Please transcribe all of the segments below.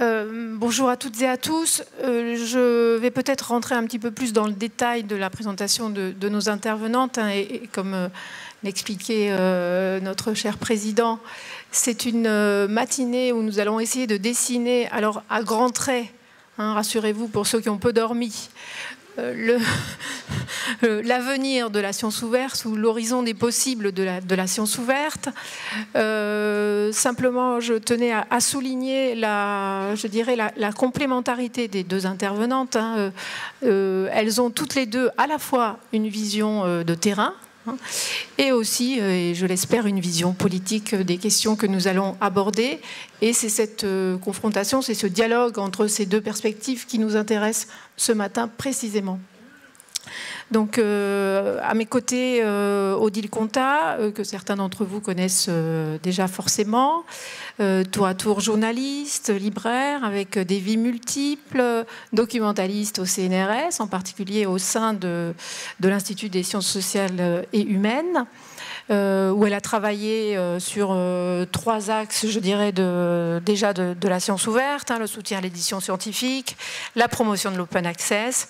Euh, bonjour à toutes et à tous. Euh, je vais peut-être rentrer un petit peu plus dans le détail de la présentation de, nos intervenantes. Hein, et, comme euh, l'expliquait notre cher président, c'est une matinée où nous allons essayer de dessiner, alors à grands traits, hein, rassurez-vous pour ceux qui ont peu dormi, l'avenir de la science ouverte ou l'horizon des possibles de la, science ouverte. Euh, simplement, je tenais à, souligner la, je dirais la, complémentarité des deux intervenantes. Hein. Euh, elles ont toutes les deux à la fois une vision de terrain, et aussi, et je l'espère, une vision politique des questions que nous allons aborder. Et c'est cette confrontation, c'est ce dialogue entre ces deux perspectives qui nous intéresse ce matin précisément. Donc, euh, à mes côtés, euh, Odile Conta, euh, que certains d'entre vous connaissent déjà forcément, tour à tour journaliste, libraire, avec des vies multiples, documentaliste au CNRS, en particulier au sein de, l'Institut des sciences sociales et humaines. où elle a travaillé sur trois axes, je dirais, déjà de, la science ouverte, hein, le soutien à l'édition scientifique, la promotion de l'open access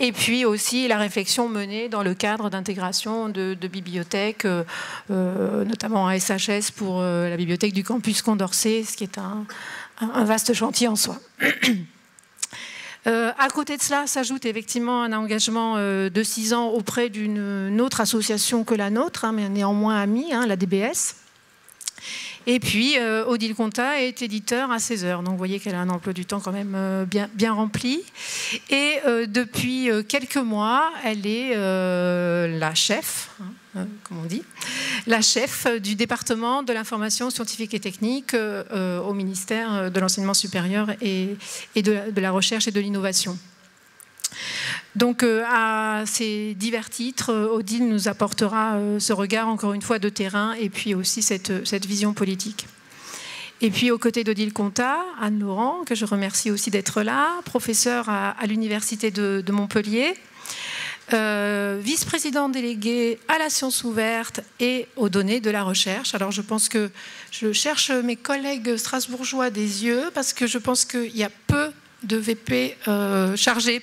et puis aussi la réflexion menée dans le cadre d'intégration de, bibliothèques, euh, euh, notamment à SHS pour euh, la bibliothèque du campus Condorcet, ce qui est un, vaste chantier en soi. à côté de cela, s'ajoute effectivement un engagement de six ans auprès d'une autre association que la nôtre, hein, mais néanmoins amie, hein, la DBS. Et puis, euh, Odile Conta est éditeur à 16 heures. Donc, vous voyez qu'elle a un emploi du temps quand même euh, bien, rempli. Et euh, depuis quelques mois, elle est la chef, hein, comme on dit, la chef du département de l'information scientifique et technique au ministère de l'enseignement supérieur et, de la recherche et de l'innovation. Donc euh, à ces divers titres, euh, Odile nous apportera euh, ce regard encore une fois de terrain et puis aussi cette, vision politique. Et puis aux côtés d'Odile Conta, Anne Laurent, que je remercie aussi d'être là, professeure à, l'Université de, Montpellier, vice-présidente déléguée à la science ouverte et aux données de la recherche. Alors je pense que je cherche mes collègues strasbourgeois des yeux parce que je pense qu'il y a peu de VP chargés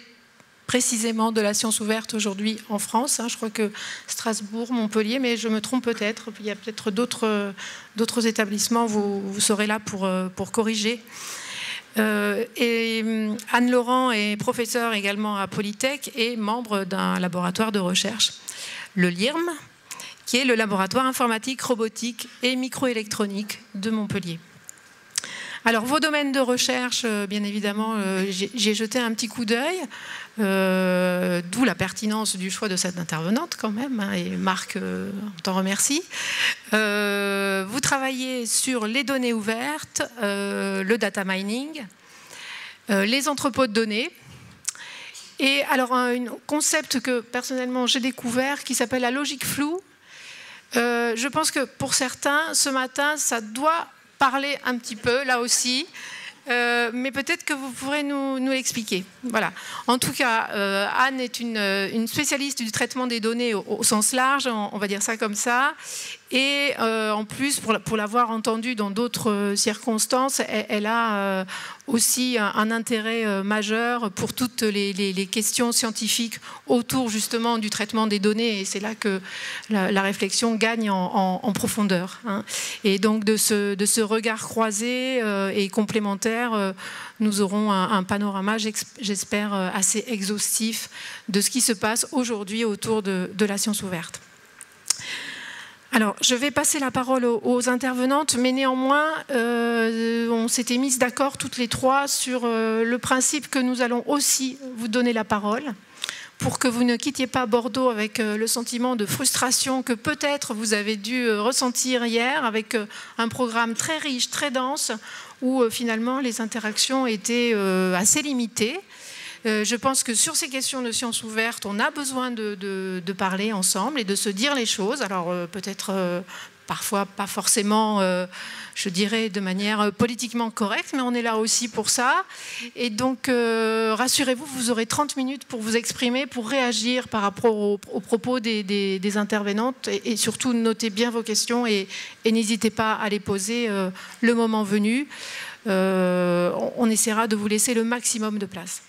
précisément de la science ouverte aujourd'hui en France. Hein. Je crois que Strasbourg, Montpellier, mais je me trompe peut-être. Il y a peut-être d'autres établissements, vous, serez là pour, euh, corriger. Euh, hum, Anne Laurent est professeure également à Polytech et membre d'un laboratoire de recherche, le LIRM, qui est le laboratoire informatique, robotique et microélectronique de Montpellier. Alors, vos domaines de recherche, euh, bien évidemment, j'ai jeté un petit coup d'œil. Euh, d'où la pertinence du choix de cette intervenante quand même, hein, et Marc, euh, on t'en remercie. Euh, vous travaillez sur les données ouvertes, le data mining, les entrepôts de données. Et alors un, concept que personnellement j'ai découvert qui s'appelle la logique floue. je pense que pour certains, ce matin, ça doit parler un petit peu, là aussi. Euh, mais peut-être que vous pourrez nous, l'expliquer. Voilà. En tout cas, euh, Anne est une, une, spécialiste du traitement des données au, sens large, on, va dire ça comme ça. Et euh, en plus, pour, l'avoir entendue dans d'autres circonstances, elle, a aussi un, intérêt majeur pour toutes les, questions scientifiques autour justement du traitement des données. Et c'est là que la, réflexion gagne en, profondeur. Hein. Et donc de ce, regard croisé et complémentaire, euh, nous aurons un, panorama, j'espère, euh, assez exhaustif de ce qui se passe aujourd'hui autour de, la science ouverte. Alors, je vais passer la parole aux, intervenantes, mais néanmoins, euh, on s'était mises d'accord toutes les trois sur le principe que nous allons aussi vous donner la parole pour que vous ne quittiez pas Bordeaux avec le sentiment de frustration que peut-être vous avez dû ressentir hier avec un programme très riche, très dense, où euh, finalement les interactions étaient euh, assez limitées. Euh, je pense que sur ces questions de sciences ouvertes, on a besoin de, parler ensemble et de se dire les choses. Alors peut-être parfois pas forcément, je dirais, de manière politiquement correcte, mais on est là aussi pour ça. Et donc, rassurez-vous, vous aurez 30 minutes pour vous exprimer, pour réagir par rapport aux, propos des, intervenantes, et, surtout notez bien vos questions et, n'hésitez pas à les poser le moment venu. on essaiera de vous laisser le maximum de place.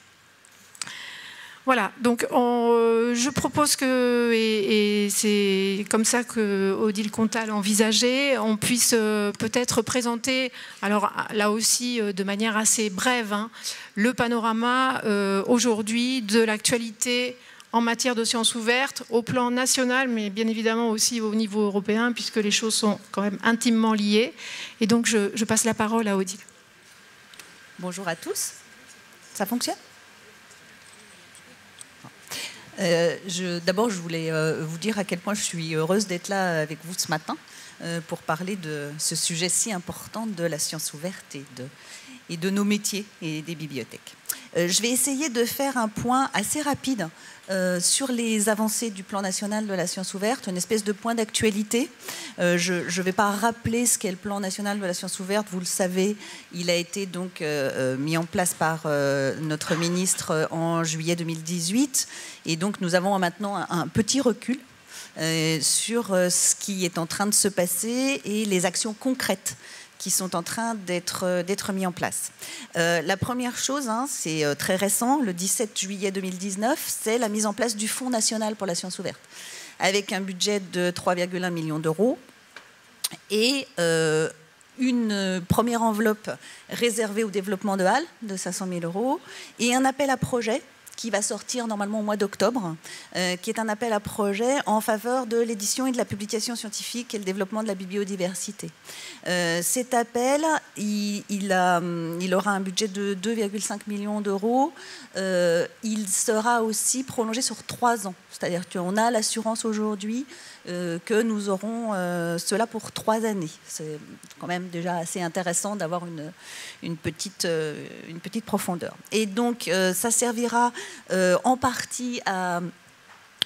Voilà, donc euh, je propose que, et, c'est comme ça que Odile Comtal envisageait, on puisse euh, peut-être présenter, alors là aussi euh, de manière assez brève, hein, le panorama aujourd'hui de l'actualité en matière de sciences ouvertes au plan national, mais bien évidemment aussi au niveau européen, puisque les choses sont quand même intimement liées. Et donc je, je passe la parole à Odile. Bonjour à tous. Ça fonctionne? Euh, D'abord, je voulais euh, vous dire à quel point je suis heureuse d'être là avec vous ce matin euh, pour parler de ce sujet si important de la science ouverte et de, et de nos métiers et des bibliothèques. Euh, je vais essayer de faire un point assez rapide euh, sur les avancées du plan national de la science ouverte, une espèce de point d'actualité. Euh, je ne vais pas rappeler ce qu'est le plan national de la science ouverte, vous le savez, il a été donc mis en place par notre ministre en juillet 2018, et donc nous avons maintenant un petit recul sur ce qui est en train de se passer et les actions concrètes qui sont en train d'être euh, mis en place. Euh, la première chose, hein, c'est euh, très récent, le 17 juillet 2019, c'est la mise en place du Fonds national pour la science ouverte, avec un budget de 3,1 millions d'euros et une première enveloppe réservée au développement de Halle de 500 000 euros et un appel à projet qui va sortir normalement au mois d'octobre, euh, qui est un appel à projet en faveur de l'édition et de la publication scientifique et le développement de la biodiversité. Euh, cet appel, a, il, aura un budget de 2,5 millions d'euros. Euh, il sera aussi prolongé sur trois ans. C'est-à-dire qu'on a l'assurance aujourd'hui euh, que nous aurons euh, cela pour trois années. C'est quand même déjà assez intéressant d'avoir une, euh, petite profondeur. Et donc, ça servira en partie à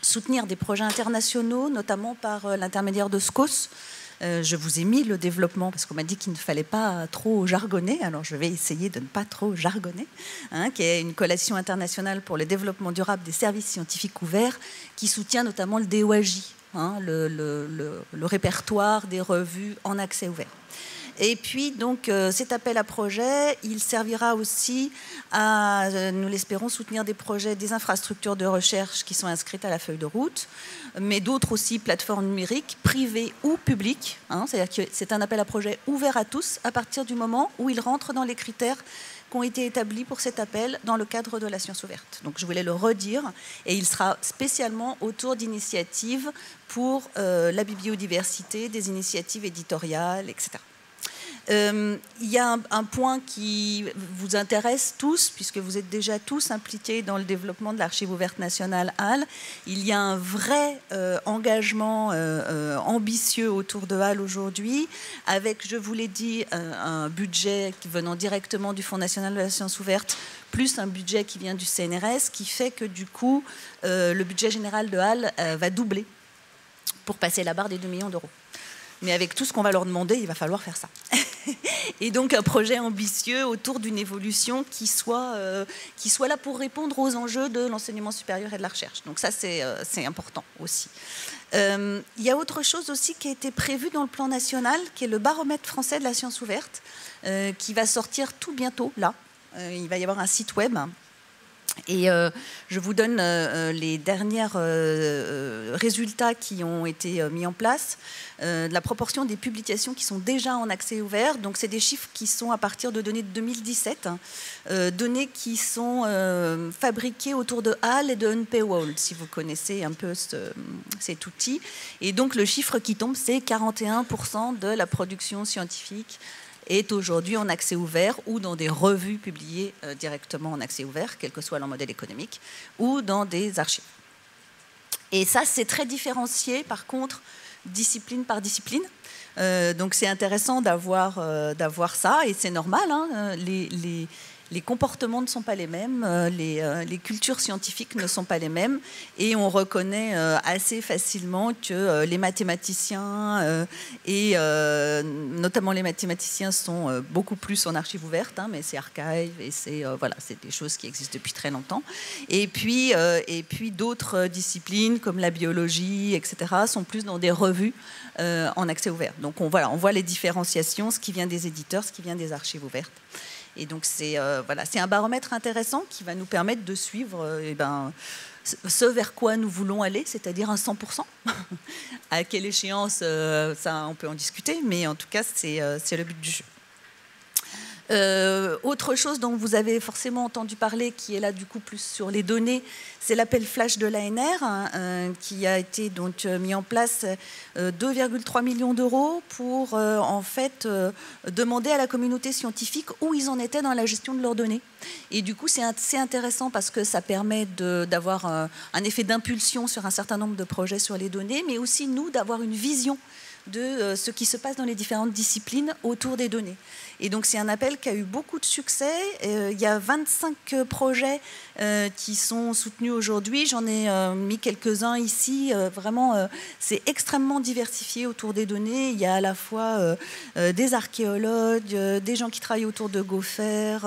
soutenir des projets internationaux, notamment par l'intermédiaire de SCOS. je vous ai mis le développement parce qu'on m'a dit qu'il ne fallait pas trop jargonner, alors je vais essayer de ne pas trop jargonner, hein, qui est une coalition internationale pour le développement durable des services scientifiques ouverts, qui soutient notamment le DOAJ, Hein, le, répertoire des revues en accès ouvert. Et puis, donc, euh, cet appel à projet, il servira aussi à, euh, nous l'espérons, soutenir des projets, des infrastructures de recherche qui sont inscrites à la feuille de route, mais d'autres aussi, plateformes numériques, privées ou publiques. Hein, c'est-à-dire que c'est un appel à projet ouvert à tous à partir du moment où il rentre dans les critères qui ont été établis pour cet appel dans le cadre de la science ouverte. Donc je voulais le redire, et il sera spécialement autour d'initiatives pour euh, la biodiversité, des initiatives éditoriales, etc. Euh, il y a un, point qui vous intéresse tous, puisque vous êtes déjà tous impliqués dans le développement de l'archive ouverte nationale HAL. Il y a un vrai euh, engagement euh, ambitieux autour de HAL aujourd'hui, avec, je vous l'ai dit, un budget venant directement du Fonds national de la science ouverte, plus un budget qui vient du CNRS, qui fait que du coup, le budget général de HAL va doubler pour passer la barre des 2 millions d'euros. Mais avec tout ce qu'on va leur demander, il va falloir faire ça. et donc un projet ambitieux autour d'une évolution qui soit, euh, qui soit là pour répondre aux enjeux de l'enseignement supérieur et de la recherche. Donc ça, c'est euh, important aussi. Euh, il y a autre chose aussi qui a été prévu dans le plan national, qui est le baromètre français de la science ouverte, qui va sortir tout bientôt, là. il va y avoir un site web et euh, je vous donne euh, euh, les derniers résultats qui ont été mis en place. la proportion des publications qui sont déjà en accès ouvert. Donc, c'est des chiffres qui sont à partir de données de 2017, hein. données qui sont fabriquées autour de HAL et de Unpaywall, si vous connaissez un peu cet outil. Et donc, le chiffre qui tombe, c'est 41% de la production scientifique est aujourd'hui en accès ouvert ou dans des revues publiées euh, directement en accès ouvert, quel que soit leur modèle économique, ou dans des archives. Et ça, c'est très différencié, par contre, discipline par discipline. Euh, donc c'est intéressant d'avoir euh, ça, et c'est normal. Hein, les, les, les comportements ne sont pas les mêmes, les, les, cultures scientifiques ne sont pas les mêmes, et on reconnaît assez facilement que les mathématiciens, et notamment les mathématiciens, sont beaucoup plus en archives ouvertes, hein, mais c'est archive, et c'est voilà, c'est des choses qui existent depuis très longtemps. Et puis, puis d'autres disciplines comme la biologie, etc., sont plus dans des revues euh, en accès ouvert. Donc on, on voit les différenciations, ce qui vient des éditeurs, ce qui vient des archives ouvertes. Et donc c'est euh, voilà, c'est un baromètre intéressant qui va nous permettre de suivre euh, eh ben, ce vers quoi nous voulons aller, c'est-à-dire un 100%. à quelle échéance, ça on peut en discuter, mais en tout cas c'est le but du jeu. Euh, autre chose dont vous avez forcément entendu parler, qui est là du coup plus sur les données, c'est l'appel flash de l'ANR, hein, euh, qui a été donc euh, mis en place 2,3 millions d'euros pour en fait demander à la communauté scientifique où ils en étaient dans la gestion de leurs données. Et du coup, c'est assez intéressant parce que ça permet d'avoir un effet d'impulsion sur un certain nombre de projets sur les données, mais aussi nous d'avoir une vision de ce qui se passe dans les différentes disciplines autour des données. Et donc c'est un appel qui a eu beaucoup de succès. Euh, il y a 25 projets euh, qui sont soutenus aujourd'hui. J'en ai euh, mis quelques-uns ici. vraiment, c'est extrêmement diversifié autour des données. Il y a à la fois des archéologues, des gens qui travaillent autour de Gopher,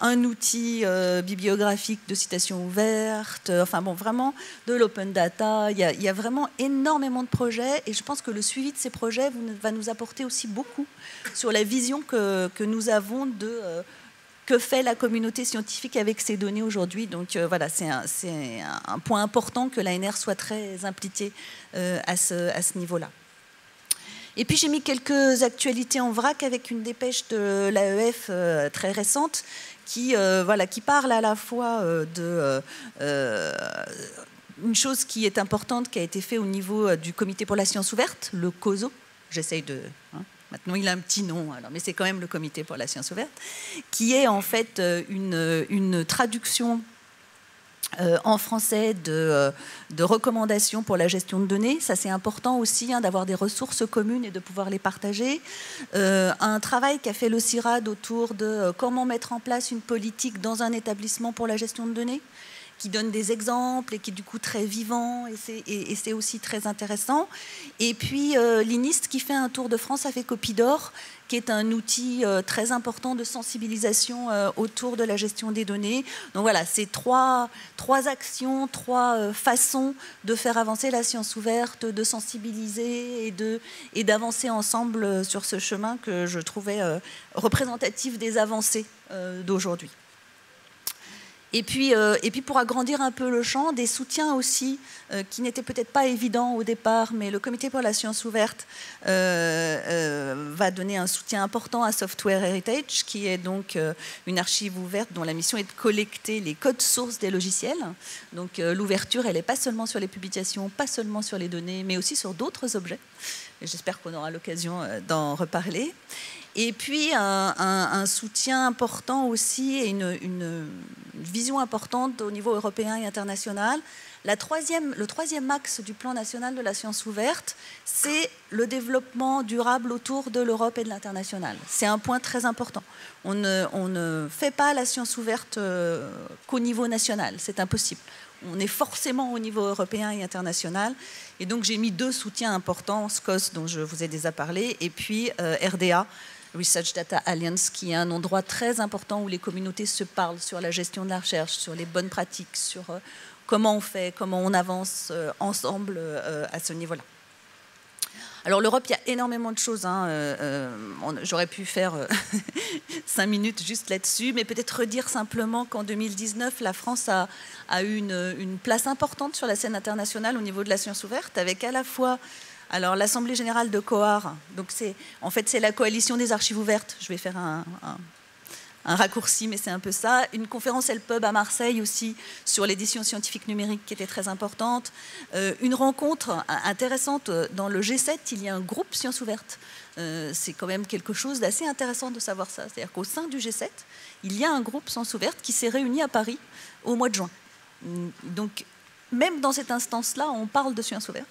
un outil bibliographique de citation ouverte, enfin bon, vraiment de l'open data. Il y, a, vraiment énormément de projets et je pense que le suivi de ces projets va nous apporter aussi beaucoup sur la vision que, que nous avons de euh, que fait la communauté scientifique avec ces données aujourd'hui. Donc euh, voilà, c'est un, un, point important que l'ANR soit très impliquée euh, à ce, à ce niveau-là. Et puis j'ai mis quelques actualités en vrac avec une dépêche de l'AEF très récente qui, voilà, qui parle à la fois de une chose qui est importante qui a été faite au niveau du comité pour la science ouverte, le COSO. J'essaye de... Hein, Maintenant, il a un petit nom, mais c'est quand même le Comité pour la science ouverte, qui est en fait euh, une, traduction euh, en français de, euh, de, recommandations pour la gestion de données. Ça, c'est important aussi hein, d'avoir des ressources communes et de pouvoir les partager. un travail qu'a fait le CIRAD autour de comment mettre en place une politique dans un établissement pour la gestion de données qui donne des exemples et qui est du coup très vivant et c'est aussi très intéressant. Et puis euh, l'INIST qui fait un tour de France avec Copidor, qui est un outil euh, très important de sensibilisation euh, autour de la gestion des données. Donc voilà, c'est trois, actions, trois façons de faire avancer la science ouverte, de sensibiliser et d'avancer ensemble sur ce chemin que je trouvais représentatif des avancées d'aujourd'hui. Et puis, euh, et puis pour agrandir un peu le champ, des soutiens aussi euh, qui n'étaient peut-être pas évidents au départ, mais le Comité pour la science ouverte euh, va donner un soutien important à Software Heritage, qui est donc une archive ouverte dont la mission est de collecter les codes sources des logiciels. Donc l'ouverture, elle n'est pas seulement sur les publications, pas seulement sur les données, mais aussi sur d'autres objets. J'espère qu'on aura l'occasion d'en reparler. Et puis un, soutien important aussi et une, vision importante au niveau européen et international. La troisième, le troisième axe du plan national de la science ouverte, c'est le développement durable autour de l'Europe et de l'international. C'est un point très important. On ne, fait pas la science ouverte euh, qu'au niveau national, c'est impossible. On est forcément au niveau européen et international. Et donc j'ai mis deux soutiens importants, SCOS dont je vous ai déjà parlé, et puis euh, RDA, Research Data Alliance, qui est un endroit très important où les communautés se parlent sur la gestion de la recherche, sur les bonnes pratiques, sur euh, comment on fait, comment on avance euh, ensemble euh, à ce niveau-là. Alors l'Europe, il y a énormément de choses. Hein, j'aurais pu faire cinq minutes juste là-dessus, mais peut-être redire simplement qu'en 2019, la France a, eu une, une, place importante sur la scène internationale au niveau de la science ouverte, avec à la fois alors l'Assemblée générale de Coar, en fait c'est la coalition des archives ouvertes. Je vais faire un, raccourci, mais c'est un peu ça. Une conférence pub à Marseille aussi sur l'édition scientifique numérique qui était très importante. Euh, une rencontre intéressante dans le G7, il y a un groupe sciences ouvertes. Euh, c'est quand même quelque chose d'assez intéressant de savoir ça. C'est-à-dire qu'au sein du G7, il y a un groupe sciences ouvertes qui s'est réuni à Paris au mois de juin. Donc même dans cette instance-là, on parle de sciences ouvertes.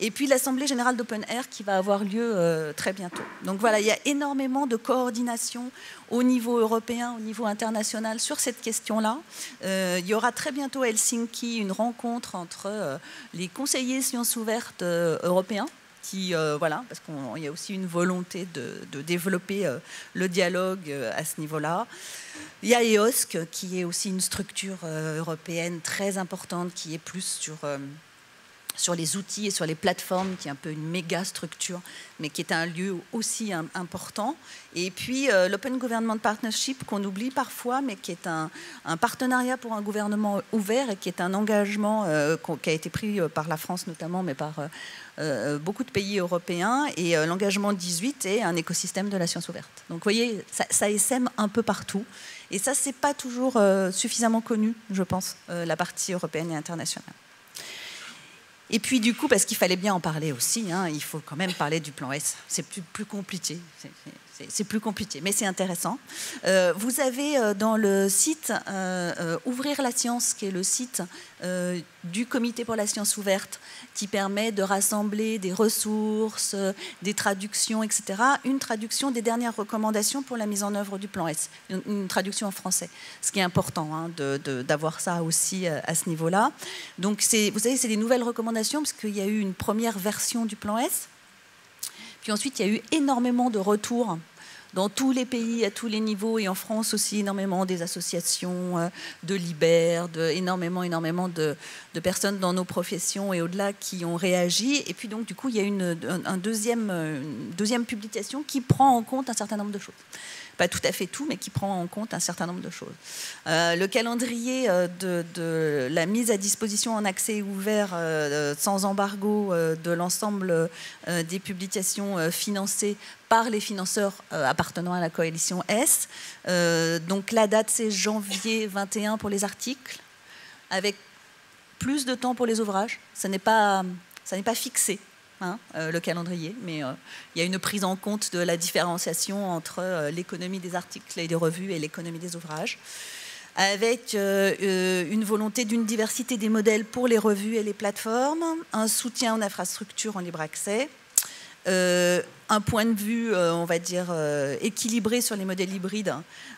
Et puis l'Assemblée générale d'Open Air qui va avoir lieu euh, très bientôt. Donc voilà, il y a énormément de coordination au niveau européen, au niveau international sur cette question-là. Euh, il y aura très bientôt à Helsinki une rencontre entre euh, les conseillers sciences ouvertes européens qui, voilà, parce qu'il y a aussi une volonté de, développer le dialogue à ce niveau-là. Il y a EOSC, qui est aussi une structure européenne très importante, qui est plus sur sur les outils et sur les plateformes, qui est un peu une méga structure, mais qui est un lieu aussi important. Et puis euh, l'Open Government Partnership, qu'on oublie parfois, mais qui est un, partenariat pour un gouvernement ouvert et qui est un engagement euh, qui a été pris euh, par la France notamment, mais par beaucoup de pays européens. Et l'engagement 18 est un écosystème de la science ouverte. Donc vous voyez, ça, ça un peu partout. Et ça, c'est pas toujours suffisamment connu, je pense, la partie européenne et internationale. Et puis du coup, parce qu'il fallait bien en parler aussi, hein, il faut quand même parler du plan S. C'est plus, plus compliqué c'est plus compliqué, mais c'est intéressant. Euh, vous avez euh, dans le site euh, Ouvrir la science, qui est le site du Comité pour la science ouverte, qui permet de rassembler des ressources, des traductions, etc. Une traduction des dernières recommandations pour la mise en œuvre du plan S, une, traduction en français, ce qui est important hein, d'avoir ça aussi à ce niveau-là. Donc, vous savez, c'est des nouvelles recommandations, parce qu'il y a eu une première version du plan S. Puis ensuite, il y a eu énormément de retours dans tous les pays, à tous les niveaux, et en France aussi énormément des associations euh, de Liber, de, énormément, énormément de, personnes dans nos professions et au-delà qui ont réagi. Et puis donc du coup, il y a une, un deuxième, une deuxième publication qui prend en compte un certain nombre de choses pas tout à fait tout, mais qui prend en compte un certain nombre de choses. Euh, le calendrier euh, de, la mise à disposition en accès ouvert euh, sans embargo de l'ensemble des publications financées par les financeurs appartenant à la coalition S. donc la date, c'est janvier 21 pour les articles, avec plus de temps pour les ouvrages. Ce n'est pas, ça n'est pas fixé. Hein, euh, le calendrier, mais euh, il y a une prise en compte de la différenciation entre euh, l'économie des articles et des revues et l'économie des ouvrages, avec une volonté d'une diversité des modèles pour les revues et les plateformes, un soutien en infrastructure en libre accès, un point de vue, on va dire, équilibré sur les modèles hybrides,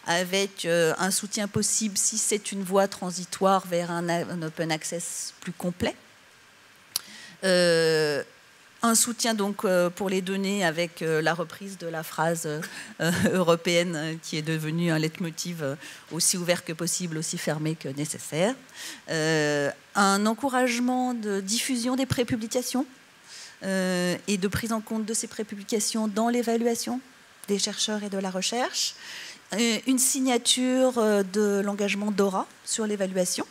avec un soutien possible si c'est une voie transitoire vers un, un open access plus complet. Un soutien donc euh, pour les données avec euh, la reprise de la phrase euh, européenne qui est devenue un leitmotiv aussi ouvert que possible, aussi fermé que nécessaire. Un encouragement de diffusion des prépublications et de prise en compte de ces prépublications dans l'évaluation des chercheurs et de la recherche. Une signature de l'engagement DORA sur l'évaluation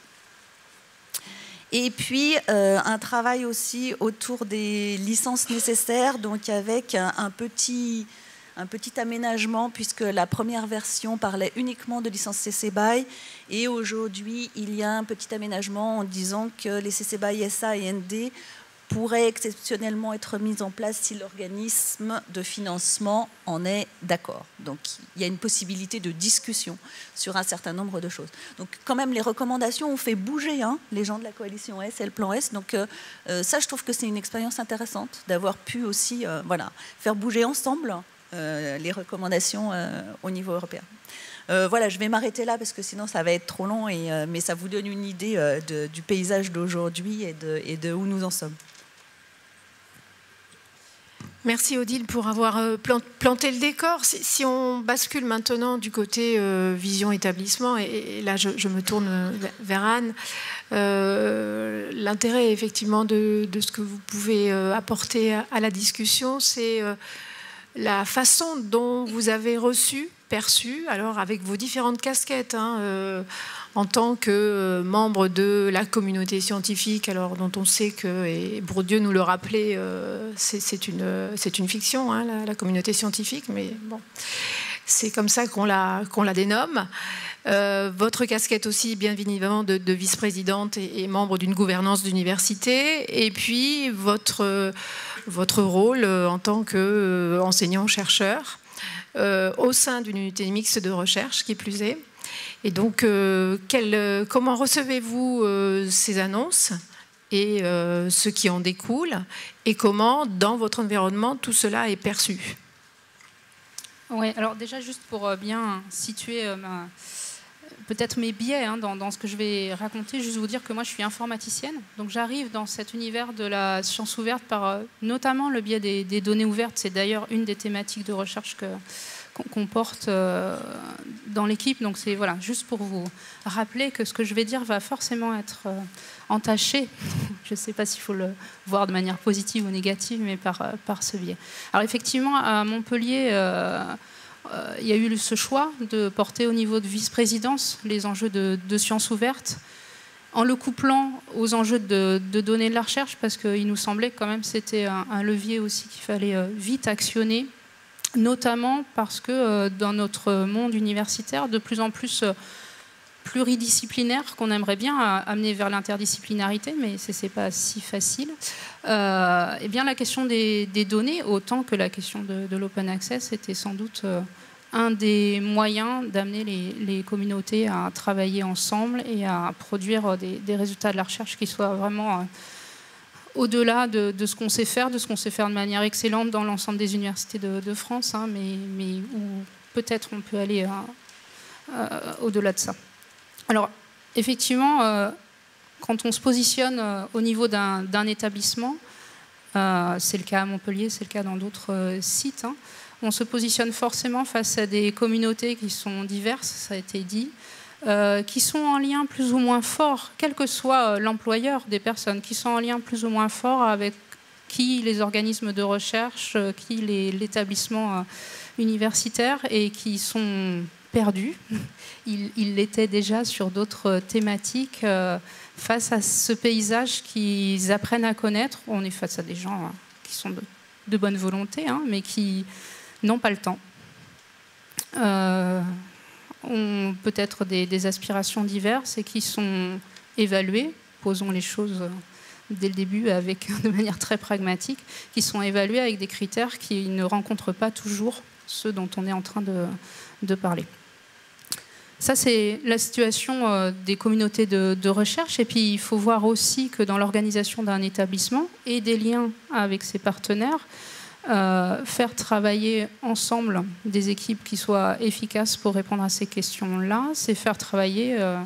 et puis euh, un travail aussi autour des licences nécessaires, donc avec un, petit, un petit aménagement, puisque la première version parlait uniquement de licences CC BY, et aujourd'hui il y a un petit aménagement en disant que les CC BY SA et ND pourrait exceptionnellement être mise en place si l'organisme de financement en est d'accord. Donc il y a une possibilité de discussion sur un certain nombre de choses. Donc quand même les recommandations ont fait bouger hein, les gens de la coalition S et le plan S. Donc euh, euh, ça je trouve que c'est une expérience intéressante d'avoir pu aussi euh, voilà, faire bouger ensemble les recommandations au niveau européen. voilà, je vais m'arrêter là parce que sinon ça va être trop long, et, mais ça vous donne une idée du paysage d'aujourd'hui et et de où nous en sommes. Merci Odile pour avoir euh, planté le décor. Si on bascule maintenant du côté euh, vision établissement, et là je, me tourne vers Anne, euh, l'intérêt effectivement de, ce que vous pouvez apporter à, la discussion, c'est la façon dont vous avez reçu, perçu, alors avec vos différentes casquettes. Hein, en tant que euh, membre de la communauté scientifique, alors dont on sait que, et Bourdieu nous le rappelait, euh, c'est une, fiction, hein, la, communauté scientifique, mais bon, c'est comme ça qu'on la, dénomme. Euh, votre casquette aussi, bien évidemment, de, vice-présidente et, membre d'une gouvernance d'université, et puis votre, votre rôle en tant qu'enseignant-chercheur au sein d'une unité mixte de recherche, qui plus est. Et donc, euh, euh, comment recevez-vous euh, ces annonces et ce qui en découle, et comment, dans votre environnement, tout cela est perçu? Oui, alors déjà, juste pour bien situer peut-être mes biais hein, dans, ce que je vais raconter, juste vous dire que moi je suis informaticienne, donc j'arrive dans cet univers de la science ouverte par notamment le biais des, données ouvertes. C'est d'ailleurs une des thématiques de recherche qu'on porte euh, dans l'équipe. Donc c'est voilà, juste pour vous rappeler que ce que je vais dire va forcément être euh, entaché. je ne sais pas s'il faut le voir de manière positive ou négative, mais par, par ce biais. Alors effectivement, à Montpellier, euh, il y a eu ce choix de porter au niveau de vice-présidence les enjeux de, sciences ouvertes en le couplant aux enjeux de, données de la recherche, parce qu'il nous semblait quand même c'était un, levier aussi qu'il fallait euh, vite actionner, notamment parce que euh, dans notre monde universitaire, de plus en plus pluridisciplinaire, qu'on aimerait bien amener vers l'interdisciplinarité, mais ce n'est pas si facile, euh, eh bien la question des, données, autant que la question de, l'open access, était sans doute euh, un des moyens d'amener les, communautés à travailler ensemble et à produire des, résultats de la recherche qui soient vraiment euh, au-delà de, ce qu'on sait faire, de ce qu'on sait faire de manière excellente dans l'ensemble des universités de, France, hein, mais, où peut-être on peut aller au-delà de ça. Alors, effectivement, quand on se positionne euh, au niveau d'un établissement, euh, c'est le cas à Montpellier, c'est le cas dans d'autres euh, sites, hein, on se positionne forcément face à des communautés qui sont diverses, ça a été dit, qui sont en lien plus ou moins fort, quel que soit l'employeur des personnes, qui sont en lien plus ou moins fort avec qui les organismes de recherche, qui l'établissement universitaire, et qui sont perdus. Ils l'étaient déjà sur d'autres thématiques face à ce paysage qu'ils apprennent à connaître. On est face à des gens hein, qui sont de, bonne volonté, hein, mais qui n'ont pas le temps. Euh, ont peut-être des, aspirations diverses et qui sont évaluées, posons les choses dès le début avec, de manière très pragmatique, qui sont évaluées avec des critères qui ne rencontrent pas toujours ceux dont on est en train de parler. Ça, c'est la situation euh, des communautés de, recherche. Et puis, il faut voir aussi que dans l'organisation d'un établissement et des liens avec ses partenaires, euh, faire travailler ensemble des équipes qui soient efficaces pour répondre à ces questions-là, c'est faire travailler euh,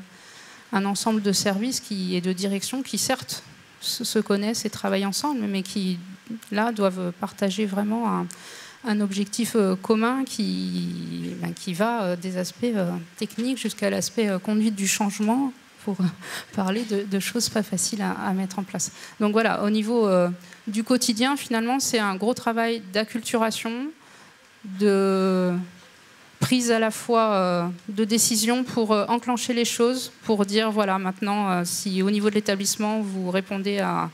un ensemble de services qui, et de directions qui, certes, se connaissent et travaillent ensemble, mais qui, là, doivent partager vraiment un objectif euh, commun qui, ben, va des aspects techniques jusqu'à l'aspect conduite du changement pour parler de, choses pas faciles à, mettre en place. Donc voilà, au niveau du quotidien, finalement, c'est un gros travail d'acculturation, de prise à la fois de décision pour enclencher les choses, pour dire, voilà, maintenant, si au niveau de l'établissement, vous répondez à,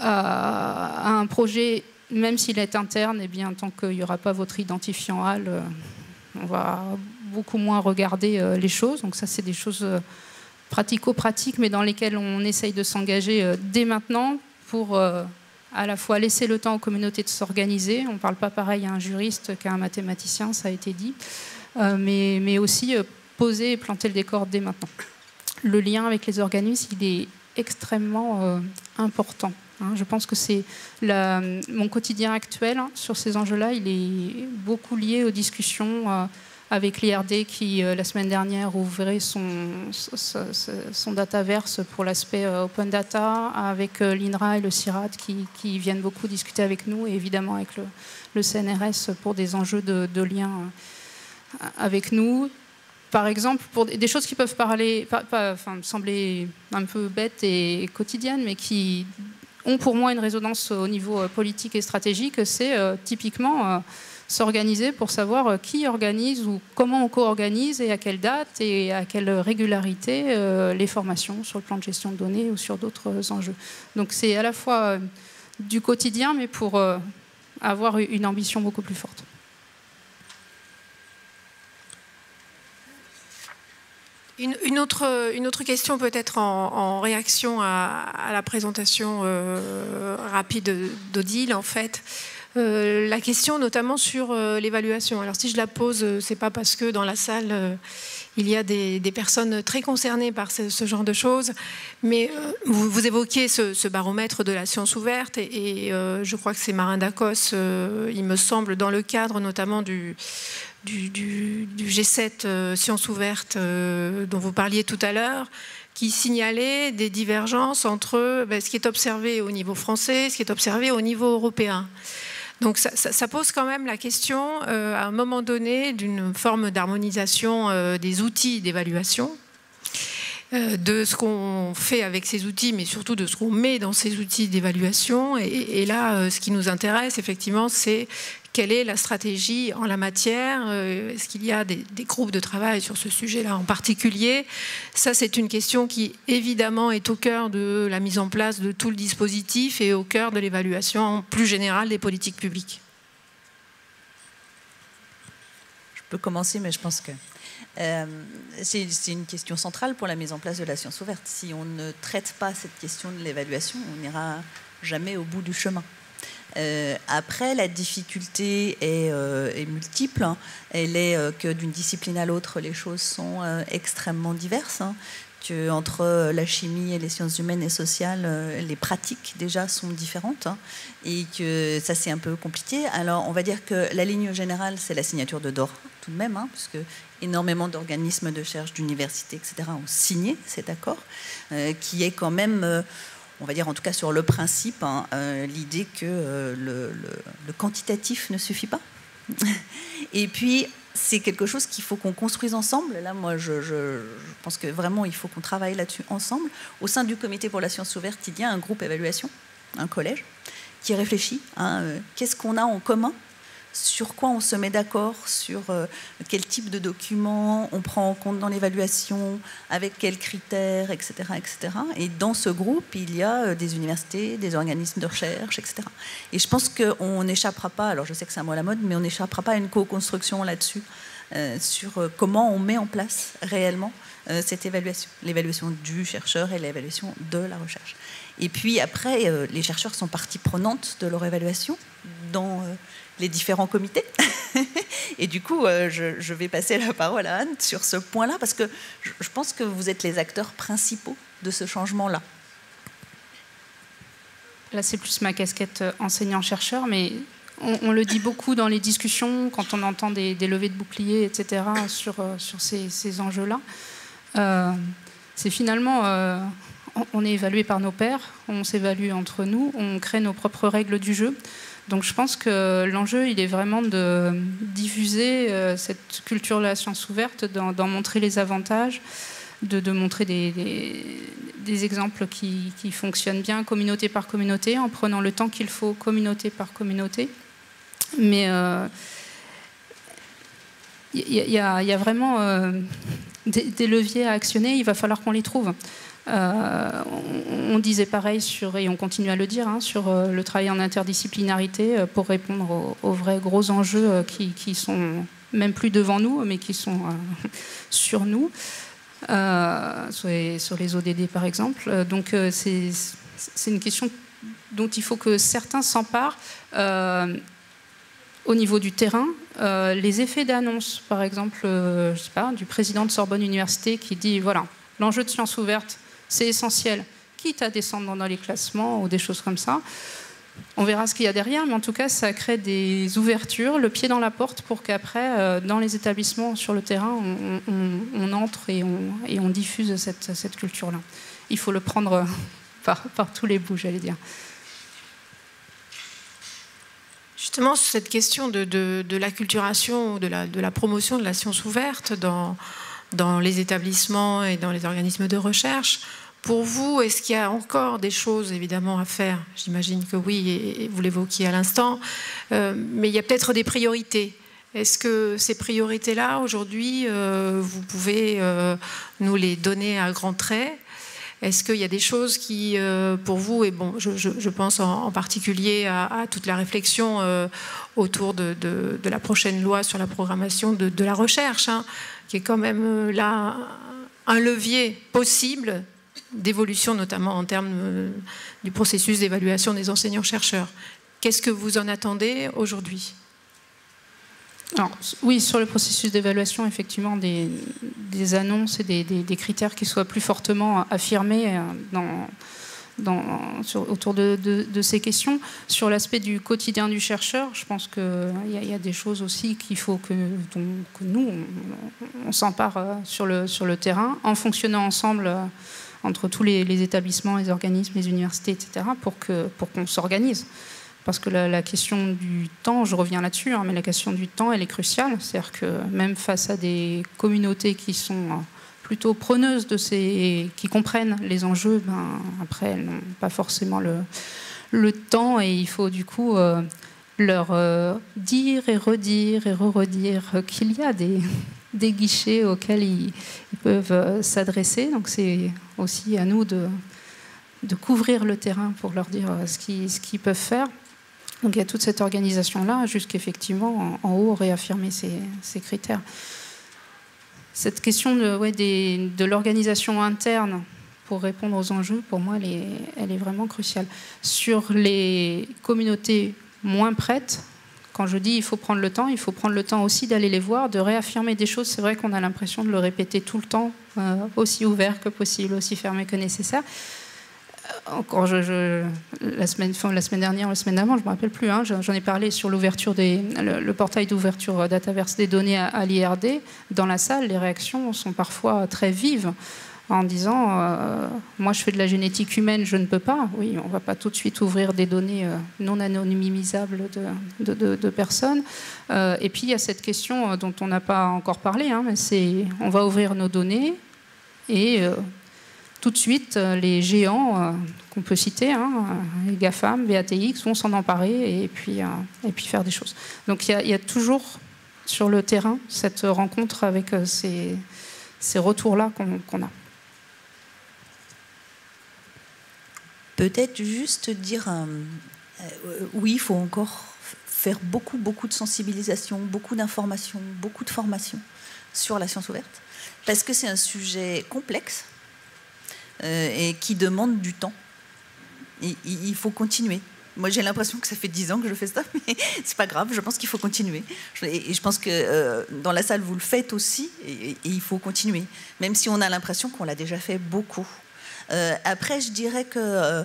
un projet même s'il est interne, eh bien, tant qu'il n'y aura pas votre identifiant HAL, euh, on va beaucoup moins regarder euh, les choses. Donc ça, c'est des choses euh, pratico-pratiques, mais dans lesquelles on essaye de s'engager dès maintenant pour à la fois laisser le temps aux communautés de s'organiser. On ne parle pas pareil à un juriste qu'à un mathématicien, ça a été dit, mais, mais aussi poser et planter le décor dès maintenant. Le lien avec les organismes, il est extrêmement important. Hein, je pense que c'est mon quotidien actuel hein, sur ces enjeux-là, il est beaucoup lié aux discussions euh, avec l'IRD qui, euh, la semaine dernière, ouvrait son, dataverse pour l'aspect euh, open data, avec l'INRA et le CIRAD qui, viennent beaucoup discuter avec nous, et évidemment avec le, CNRS pour des enjeux de, de lien avec nous. Par exemple, pour des choses qui peuvent parler, enfin, sembler un peu bêtes et quotidiennes, mais qui ont pour moi une résonance au niveau euh, politique et stratégique, c'est euh, typiquement euh, s'organiser pour savoir qui organise ou comment on co-organise et à quelle date et à quelle régularité les formations sur le plan de gestion de données ou sur d'autres enjeux. Donc c'est à la fois du quotidien, mais pour avoir une ambition beaucoup plus forte. Une, autre, une autre question peut-être en, réaction à, la présentation euh, rapide d'Odile, en fait. Euh, la question notamment sur euh, l'évaluation. Alors si je la pose, c'est pas parce que dans la salle il y a des, personnes très concernées par ce, genre de choses. Mais euh, vous, évoquez ce, baromètre de la science ouverte et, euh, je crois que c'est Marin Dacos, il me semble, dans le cadre notamment du, du, G7 Sciences ouvertes dont vous parliez tout à l'heure qui signalait des divergences entre ben, ce qui est observé au niveau français, ce qui est observé au niveau européen. Donc ça, pose quand même la question, euh, à un moment donné, d'une forme d'harmonisation euh, des outils d'évaluation, de ce qu'on fait avec ces outils, mais surtout de ce qu'on met dans ces outils d'évaluation. Et, là, ce qui nous intéresse, effectivement, c'est quelle est la stratégie en la matière euh, Est-ce qu'il y a des, groupes de travail sur ce sujet-là en particulier? Ça, c'est une question qui, évidemment, est au cœur de la mise en place de tout le dispositif et au cœur de l'évaluation plus générale des politiques publiques. Je peux commencer, mais je pense que euh, c'est une question centrale pour la mise en place de la science ouverte. Si on ne traite pas cette question de l'évaluation, on n'ira jamais au bout du chemin. Euh, après, la difficulté est, euh, multiple. Hein. Elle est que d'une discipline à l'autre, les choses sont extrêmement diverses. Hein. Entre la chimie et les sciences humaines et sociales, les pratiques déjà sont différentes hein. et que ça c'est un peu compliqué. Alors on va dire que la ligne générale c'est la signature de DOR tout de même, puisque énormément d'organismes de recherche, d'universités, etc. ont signé cet accord, qui est quand même on va dire en tout cas sur le principe, hein, euh, l'idée que euh, le, quantitatif ne suffit pas. Et puis, c'est quelque chose qu'il faut qu'on construise ensemble. Là, moi, je, pense que vraiment, il faut qu'on travaille là-dessus ensemble. Au sein du comité pour la science ouverte, il y a un groupe évaluation, un collège, qui réfléchit à euh, qu'est-ce qu'on a en commun sur quoi on se met d'accord, sur euh, quel type de documents on prend en compte dans l'évaluation, avec quels critères, etc., etc. Et dans ce groupe, il y a euh, des universités, des organismes de recherche, etc. Et je pense qu'on n'échappera pas, alors je sais que c'est un mot à la mode, mais on n'échappera pas à une co-construction là-dessus, euh, sur comment on met en place réellement cette évaluation, l'évaluation du chercheur et l'évaluation de la recherche. Et puis après, les chercheurs sont partie prenante de leur évaluation dans les différents comités. et du coup, euh, je, vais passer la parole à Anne sur ce point-là, parce que je, pense que vous êtes les acteurs principaux de ce changement-là. Là, c'est plus ma casquette euh, enseignant-chercheur, mais on, le dit beaucoup dans les discussions, quand on entend des, levées de boucliers, etc., sur, euh, sur ces, enjeux-là. c'est finalement, on est évalué par nos pairs, on s'évalue entre nous, on crée nos propres règles du jeu. Donc je pense que l'enjeu, il est vraiment de diffuser euh, cette culture de la science ouverte, d'en montrer les avantages, de, montrer des, exemples qui, fonctionnent bien, communauté par communauté, en prenant le temps qu'il faut, communauté par communauté. Mais il y, y, a vraiment euh, des, leviers à actionner, il va falloir qu'on les trouve. Euh, on, disait pareil sur, et on continue à le dire, hein, sur euh, le travail en interdisciplinarité euh, pour répondre aux, vrais gros enjeux qui, sont même plus devant nous, mais qui sont sur nous, sur les, sur, les, ODD par exemple. donc c'est une question dont il faut que certains s'emparent au niveau du terrain. les effets d'annonce, par exemple, je sais pas, du président de Sorbonne Université qui dit voilà, l'enjeu de sciences ouvertes, c'est essentiel, quitte à descendre dans les classements ou des choses comme ça. On verra ce qu'il y a derrière, mais en tout cas, ça crée des ouvertures, le pied dans la porte, pour qu'après, euh, dans les établissements, sur le terrain, on, entre et on, diffuse cette, culture-là. Il faut le prendre par, tous les bouts, j'allais dire. Justement, sur cette question de, de, l'acculturation, de la, de la promotion de la science ouverte dans, dans les établissements et dans les organismes de recherche. Pour vous, est-ce qu'il y a encore des choses évidemment à faire? J'imagine que oui, et vous l'évoquiez à l'instant, euh, mais il y a peut-être des priorités. Est-ce que ces priorités-là, aujourd'hui, euh, vous pouvez euh, nous les donner à grands traits? Est-ce qu'il y a des choses qui, pour vous, et bon, je, pense en, particulier à, toute la réflexion autour de, la prochaine loi sur la programmation de, la recherche, hein, qui est quand même euh, là un levier possible d'évolution, notamment en termes euh, du processus d'évaluation des enseignants-chercheurs. Qu'est-ce que vous en attendez aujourd'hui? Oui, sur le processus d'évaluation, effectivement, des, annonces et des, critères qui soient plus fortement affirmés dans, autour de, ces questions. Sur l'aspect du quotidien du chercheur, je pense qu'il y, a des choses aussi qu'il faut que, nous, on, s'empare euh, sur le, terrain, en fonctionnant ensemble euh, entre tous les, établissements, les organismes, les universités, etc., pour qu'on s'organise parce que la, question du temps, je reviens là-dessus, hein, mais la question du temps, elle est cruciale. C'est-à-dire que même face à des communautés qui sont euh, plutôt preneuses de ces, qui comprennent les enjeux, ben, après, elles n'ont pas forcément le, temps et il faut du coup euh, leur euh, dire et redire et re-redire qu'il y a des, guichets auxquels ils, peuvent s'adresser. Donc c'est aussi à nous de, de couvrir le terrain pour leur dire ce qu'ils peuvent faire. Donc il y a toute cette organisation-là, jusqu'effectivement, en, en haut, réaffirmer ces, critères. Cette question de, l'organisation interne pour répondre aux enjeux, pour moi, elle est, elle est, vraiment cruciale. Sur les communautés moins prêtes, quand je dis il faut prendre le temps, il faut prendre le temps aussi d'aller les voir, de réaffirmer des choses. C'est vrai qu'on a l'impression de le répéter tout le temps, euh, aussi ouvert que possible, aussi fermé que nécessaire encore la, semaine, la semaine dernière, la semaine d'avant, je ne me rappelle plus, hein, j'en ai parlé sur l'ouverture des, le, portail d'ouverture d'Ataverse des données à, l'IRD. Dans la salle, les réactions sont parfois très vives en disant euh, Moi, je fais de la génétique humaine, je ne peux pas. Oui, on ne va pas tout de suite ouvrir des données euh, non anonymisables de, de, personnes. Euh, et puis, il y a cette question dont on n'a pas encore parlé hein, mais c'est on va ouvrir nos données et tout de suite, euh, les géants euh, qu'on peut citer, hein, les GAFAM, BATX, vont s'en emparer et puis, euh, faire des choses. Donc il y, a toujours sur le terrain cette rencontre avec ces, retours-là qu'on a. Peut-être juste dire, oui, il faut encore faire beaucoup, beaucoup de sensibilisation, beaucoup d'informations, beaucoup de formation sur la science ouverte, parce que c'est un sujet complexe euh, et qui demande du temps. il faut continuer. Moi, j'ai l'impression que ça fait dix ans que je fais ça, mais c'est pas grave. Je pense qu'il faut continuer. Et je pense que euh, dans la salle, vous le faites aussi, et, il faut continuer, même si on a l'impression qu'on l'a déjà fait beaucoup. Euh, après, je dirais que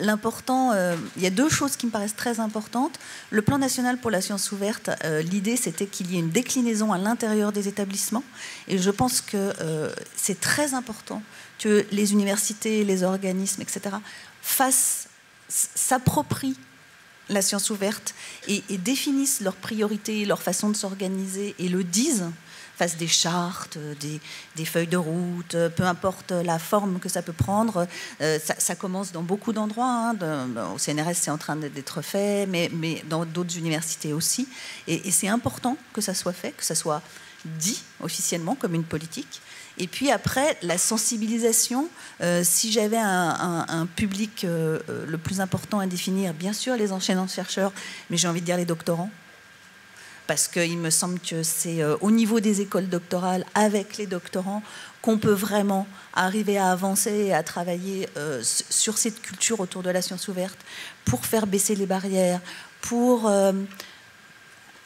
l'important, il y a deux choses qui me paraissent très importantes. Le plan national pour la science ouverte, l'idée c'était qu'il y ait une déclinaison à l'intérieur des établissements, et je pense que c'est très important que les universités, les organismes, etc., fassent, s'approprient la science ouverte et, définissent leurs priorités, leur façon de s'organiser et le disent, fassent des chartes, des, feuilles de route, peu importe la forme que ça peut prendre. Euh, ça, commence dans beaucoup d'endroits. Hein, au CNRS, c'est en train d'être fait, mais, dans d'autres universités aussi. Et c'est important que ça soit fait, que ça soit dit officiellement comme une politique. Et puis après, la sensibilisation, euh, si j'avais un, public euh, euh, le plus important à définir, bien sûr les enseignants-chercheurs, mais j'ai envie de dire les doctorants, parce qu'il me semble que c'est au niveau des écoles doctorales, avec les doctorants, qu'on peut vraiment arriver à avancer et à travailler sur cette culture autour de la science ouverte, pour faire baisser les barrières, pour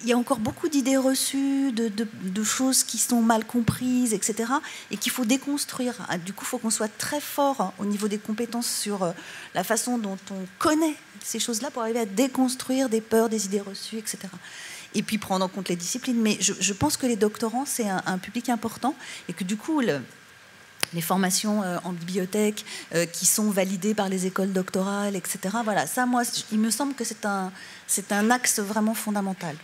il y a encore beaucoup d'idées reçues, de, choses qui sont mal comprises, etc. Et qu'il faut déconstruire. Ah, du coup, il faut qu'on soit très fort au niveau des compétences sur euh, la façon dont on connaît ces choses-là pour arriver à déconstruire des peurs, des idées reçues, etc. Et puis prendre en compte les disciplines. Mais je, pense que les doctorants, c'est un, public important et que du coup, les formations euh, en bibliothèque euh, qui sont validées par les écoles doctorales, etc. Voilà, ça, moi, il me semble que c'est un axe vraiment fondamental.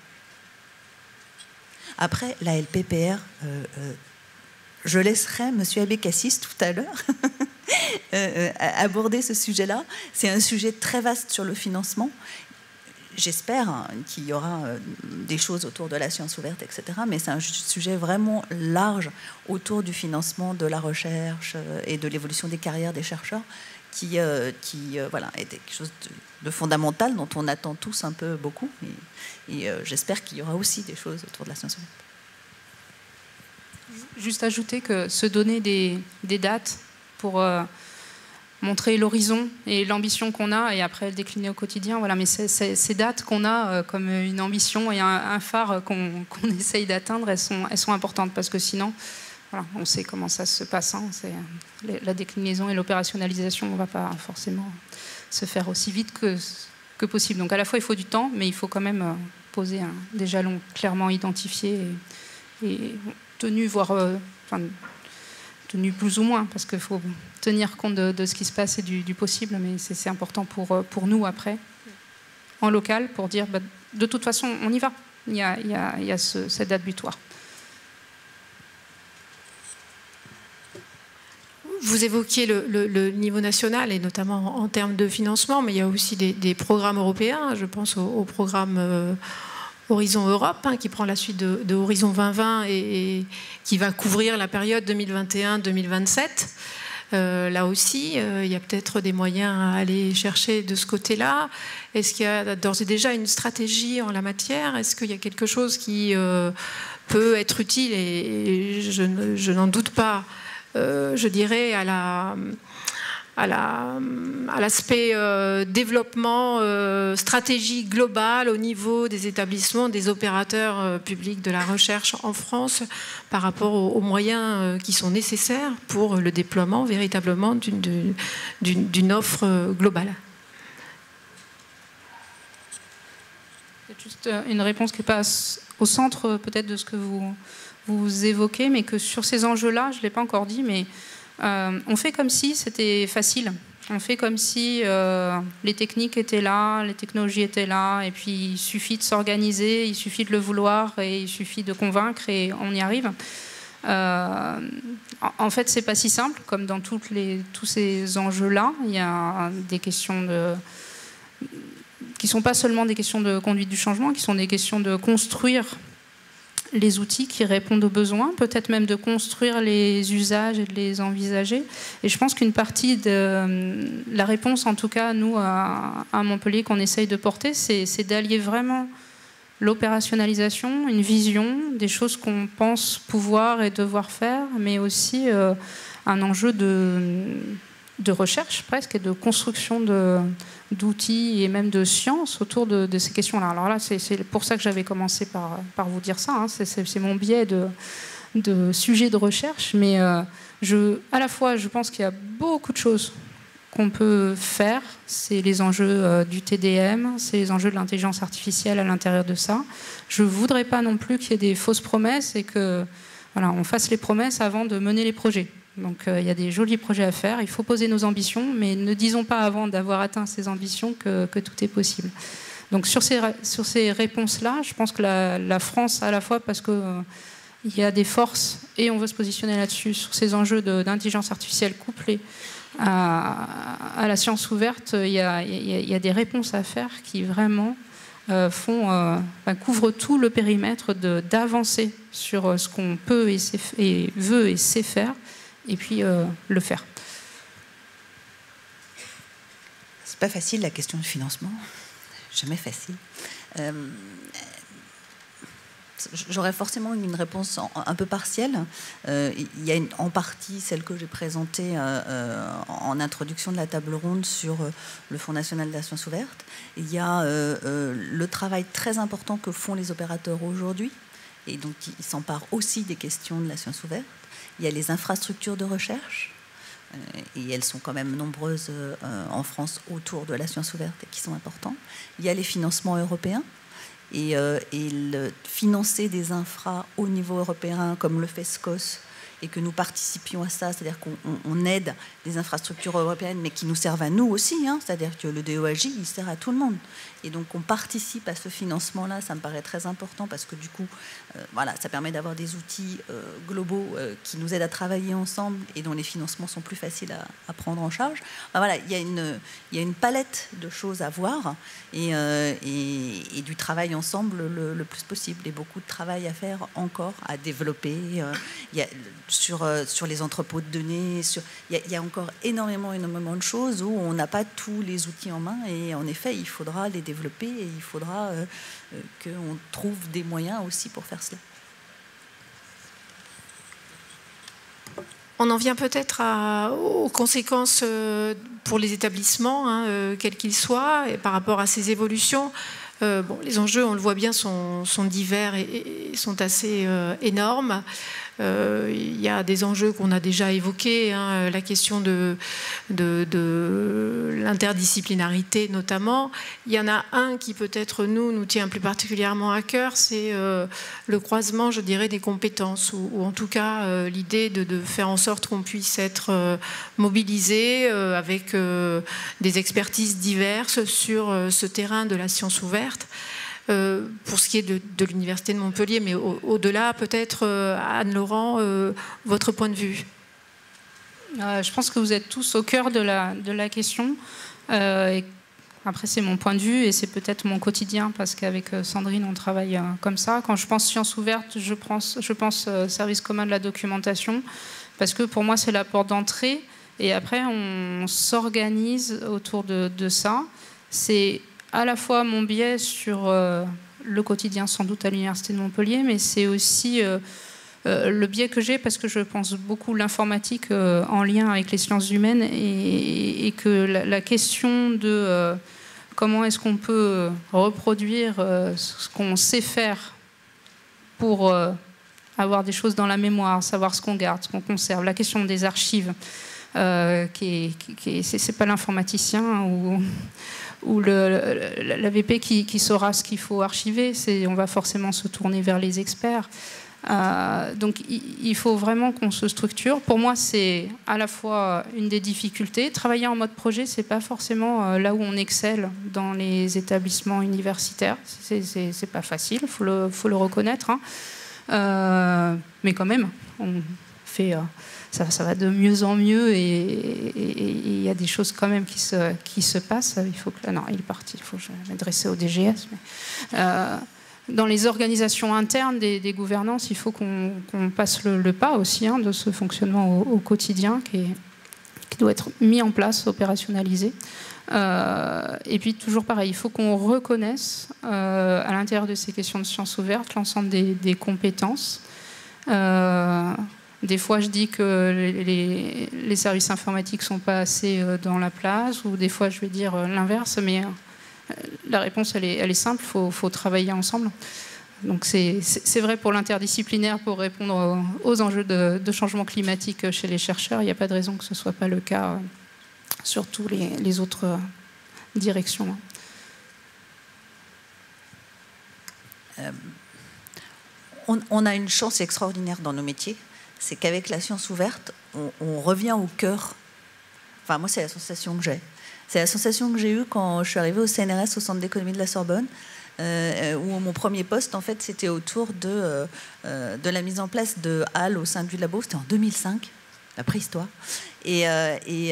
Après, la LPPR, euh, euh, je laisserai M. Abécassis tout à l'heure euh, aborder ce sujet-là. C'est un sujet très vaste sur le financement. J'espère hein, qu'il y aura des choses autour de la science ouverte, etc. Mais c'est un sujet vraiment large autour du financement de la recherche et de l'évolution des carrières des chercheurs qui, qui voilà, est quelque chose de, fondamental dont on attend tous un peu beaucoup. Et euh, j'espère qu'il y aura aussi des choses autour de la science Juste ajouter que se donner des, dates pour... Euh, montrer l'horizon et l'ambition qu'on a et après le décliner au quotidien. Voilà, mais ces dates qu'on a comme une ambition et un, phare qu'on essaye d'atteindre, elles sont, elles sont importantes parce que sinon, on sait comment ça se passe. Hein, la déclinaison et l'opérationnalisation ne va pas forcément se faire aussi vite que, possible. Donc à la fois, il faut du temps, mais il faut quand même poser des jalons clairement identifiés et, tenus, voire enfin, tenus plus ou moins, parce qu'il faut tenir compte de, ce qui se passe et du, possible, mais c'est important pour, euh, nous après, en local, pour dire bah, de toute façon, on y va. Il y a cette date butoir. Vous évoquiez le, niveau national et notamment en termes de financement, mais il y a aussi des, programmes européens. Je pense au, programme euh, Horizon Europe, hein, qui prend la suite de, Horizon 2020 et, qui va couvrir la période 2021-2027. Euh, là aussi, euh, il y a peut-être des moyens à aller chercher de ce côté-là. Est-ce qu'il y a d'ores et déjà une stratégie en la matière? Est-ce qu'il y a quelque chose qui peut être utile? Et, je n'en doute pas, je dirais, à la à l'aspect euh, développement, euh, stratégie globale au niveau des établissements, des opérateurs euh, publics de la recherche en France par rapport aux, moyens qui sont nécessaires pour le déploiement véritablement d'une offre globale. Juste une réponse qui n'est pas au centre peut-être de ce que vous, vous évoquez, mais que sur ces enjeux-là, je ne l'ai pas encore dit, mais euh, on fait comme si c'était facile. On fait comme si euh, les techniques étaient là, les technologies étaient là, et puis il suffit de s'organiser, il suffit de le vouloir, et il suffit de convaincre, et on y arrive. Euh, en fait, c'est pas si simple, comme dans tous ces enjeux-là. Il y a des questions de qui sont pas seulement des questions de conduite du changement, qui sont des questions de construire les outils qui répondent aux besoins, peut-être même de construire les usages et de les envisager. Et je pense qu'une partie de la réponse, en tout cas, nous, à, Montpellier, qu'on essaye de porter, c'est d'allier vraiment l'opérationnalisation, une vision, des choses qu'on pense pouvoir et devoir faire, mais aussi euh, un enjeu de recherche presque et de construction de, d'outils et même de science autour de, ces questions-là. Alors là, c'est pour ça que j'avais commencé par, vous dire ça. Hein. C'est mon biais de, sujet de recherche. Mais euh, à la fois, je pense qu'il y a beaucoup de choses qu'on peut faire. C'est les enjeux euh, du TDM, c'est les enjeux de l'intelligence artificielle à l'intérieur de ça. Je ne voudrais pas non plus qu'il y ait des fausses promesses et que voilà, on fasse les promesses avant de mener les projets. Donc euh, il y a des jolis projets à faire, il faut poser nos ambitions, mais ne disons pas avant d'avoir atteint ces ambitions que, tout est possible. Donc sur ces, réponses-là, je pense que la, France, à la fois parce qu'il euh, y a des forces et on veut se positionner là-dessus, sur ces enjeux d'intelligence artificielle couplés à, la science ouverte, il y, a, des réponses à faire qui vraiment euh, font, couvrent tout le périmètre d'avancer sur ce qu'on peut et, veut et sait faire et puis euh, le faire. C'est pas facile la question du financement, jamais facile. Euh, j'aurais forcément une réponse un peu partielle. Euh, il y a en partie celle que j'ai présentée en introduction de la table ronde sur le Fonds national de la science ouverte. Il y a le travail très important que font les opérateurs aujourd'hui, et donc ils s'emparent aussi des questions de la science ouverte. Il y a les infrastructures de recherche, euh, et elles sont quand même nombreuses euh, en France autour de la science ouverte qui sont importantes. Il y a les financements européens. Et, euh, financer des infras au niveau européen, comme le fait SCOS, et que nous participions à ça, c'est-à-dire qu'on aide des infrastructures européennes, mais qui nous servent à nous aussi, hein. c'est-à-dire que le DOAJ, il sert à tout le monde. Et donc on participe à ce financement-là, ça me paraît très important parce que du coup, euh, voilà, ça permet d'avoir des outils euh, globaux euh, qui nous aident à travailler ensemble et dont les financements sont plus faciles à, prendre en charge. voilà, il y, a une, palette de choses à voir et, du travail ensemble le, plus possible et beaucoup de travail à faire encore, à développer. Sur, sur les entrepôts de données, il, y a, encore énormément, énormément de choses où on n'a pas tous les outils en main et en effet, il faudra les développer et il faudra euh, euh, qu'on trouve des moyens aussi pour faire cela. on en vient peut-être aux conséquences euh, pour les établissements, hein, euh, quels qu'ils soient, et par rapport à ces évolutions. les enjeux, on le voit bien, sont, divers et, sont assez énormes. Euh, il y a des enjeux qu'on a déjà évoqués, hein, la question de, l'interdisciplinarité notamment. Il y en a un qui peut-être nous, nous tient plus particulièrement à cœur, c'est euh, le croisement, je dirais, des compétences, ou, en tout cas euh, l'idée de, faire en sorte qu'on puisse être mobilisé avec des expertises diverses sur ce terrain de la science ouverte. Euh, pour ce qui est de, l'Université de Montpellier, mais au-delà, peut-être, euh, Anne-Laurent, euh, votre point de vue? Je pense que vous êtes tous au cœur de la, question. après, c'est mon point de vue et c'est peut-être mon quotidien parce qu'avec Sandrine, on travaille comme ça. Quand je pense sciences ouvertes, je pense, je pense service commun de la documentation parce que pour moi, c'est la porte d'entrée. Et après, on s'organise autour de, de ça. C'est à la fois mon biais sur euh, le quotidien sans doute à l'Université de Montpellier, mais c'est aussi euh, euh, le biais que j'ai parce que je pense beaucoup l'informatique en lien avec les sciences humaines et, que la, question de comment est-ce qu'on peut reproduire ce qu'on sait faire pour avoir des choses dans la mémoire, savoir ce qu'on garde, ce qu'on conserve, la question des archives, qui, qui, pas l'informaticien ou ou l'AVP qui, saura ce qu'il faut archiver. On va forcément se tourner vers les experts. Euh, donc il, faut vraiment qu'on se structure. Pour moi, c'est à la fois une des difficultés. Travailler en mode projet, c'est pas forcément euh, là où on excelle dans les établissements universitaires. C'est pas facile, il faut le, faut le reconnaître. Hein. Euh, mais quand même, on fait ça, va de mieux en mieux et il y a des choses quand même qui se, qui se passent. Il faut que, non, il est parti, il faut que je m'adresse au DGS. Euh, dans les organisations internes des, gouvernances, il faut qu'on passe le, pas aussi hein, de ce fonctionnement au, quotidien qui, doit être mis en place, opérationnalisé. Euh, et puis toujours pareil, il faut qu'on reconnaisse euh, à l'intérieur de ces questions de sciences ouvertes l'ensemble des, compétences. Des fois, je dis que les, services informatiques ne sont pas assez euh, dans la place, ou des fois, je vais dire euh, l'inverse, mais euh, la réponse, elle est, simple, il faut, travailler ensemble. Donc c'est vrai pour l'interdisciplinaire, pour répondre aux, enjeux de, changement climatique chez les chercheurs. Il n'y a pas de raison que ce ne soit pas le cas sur toutes les, autres directions. on, a une chance extraordinaire dans nos métiers c'est qu'avec la science ouverte, on, revient au cœur. Enfin, moi, c'est la sensation que j'ai. C'est la sensation que j'ai eue quand je suis arrivée au CNRS, au Centre d'économie de la Sorbonne, euh, où mon premier poste, en fait, c'était autour de, euh, euh, de la mise en place de halles au sein du labo. C'était en 2005, la préhistoire. Et, et,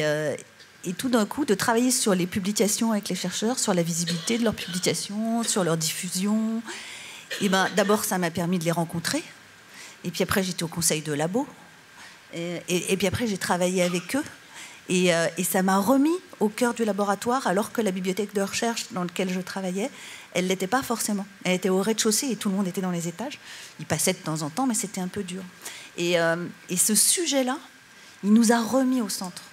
et tout d'un coup, de travailler sur les publications avec les chercheurs, sur la visibilité de leurs publications, sur leur diffusion. Et ben, d'abord, ça m'a permis de les rencontrer, et puis après, j'étais au conseil de labo. Et, puis après, j'ai travaillé avec eux. Euh, et, ça m'a remis au cœur du laboratoire, alors que la bibliothèque de recherche dans laquelle je travaillais, elle ne l'était pas forcément. Elle était au rez-de-chaussée et tout le monde était dans les étages. Il passait de temps en temps, mais c'était un peu dur. Et, euh, et ce sujet-là, il nous a remis au centre.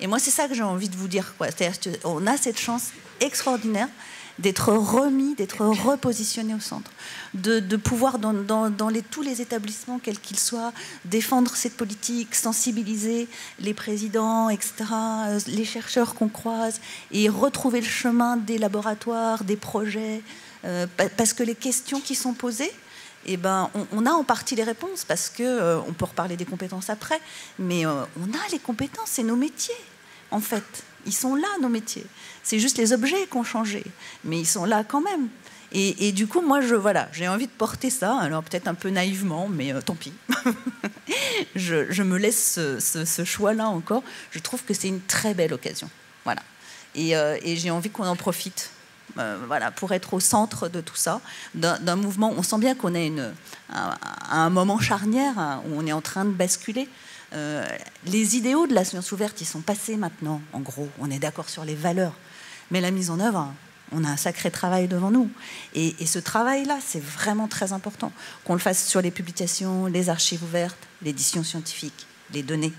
Et moi, c'est ça que j'ai envie de vous dire. C'est-à-dire qu'on a cette chance extraordinaire d'être remis, d'être repositionné au centre, de, pouvoir dans, tous les établissements, quels qu'ils soient, défendre cette politique, sensibiliser les présidents, etc., euh, les chercheurs qu'on croise, et retrouver le chemin des laboratoires, des projets, euh, parce que les questions qui sont posées, eh ben, on, a en partie les réponses, parce que euh, on peut reparler des compétences après, mais on a les compétences, c'est nos métiers, en fait. Ils sont là, nos métiers. C'est juste les objets qui ont changé, mais ils sont là quand même. Et, du coup, moi, je voilà, j'ai envie de porter ça. Alors peut-être un peu naïvement, mais euh, tant pis. je, me laisse ce, choix-là encore. Je trouve que c'est une très belle occasion. Voilà. Et, euh, j'ai envie qu'on en profite. Euh, voilà, pour être au centre de tout ça, d'un mouvement. On sent bien qu'on est une, à, un moment charnière hein, où on est en train de basculer. les idéaux de la science ouverte, ils sont passés maintenant, en gros. On est d'accord sur les valeurs. Mais la mise en œuvre, on a un sacré travail devant nous. Et, ce travail-là, c'est vraiment très important. Qu'on le fasse sur les publications, les archives ouvertes, l'édition scientifique, les données.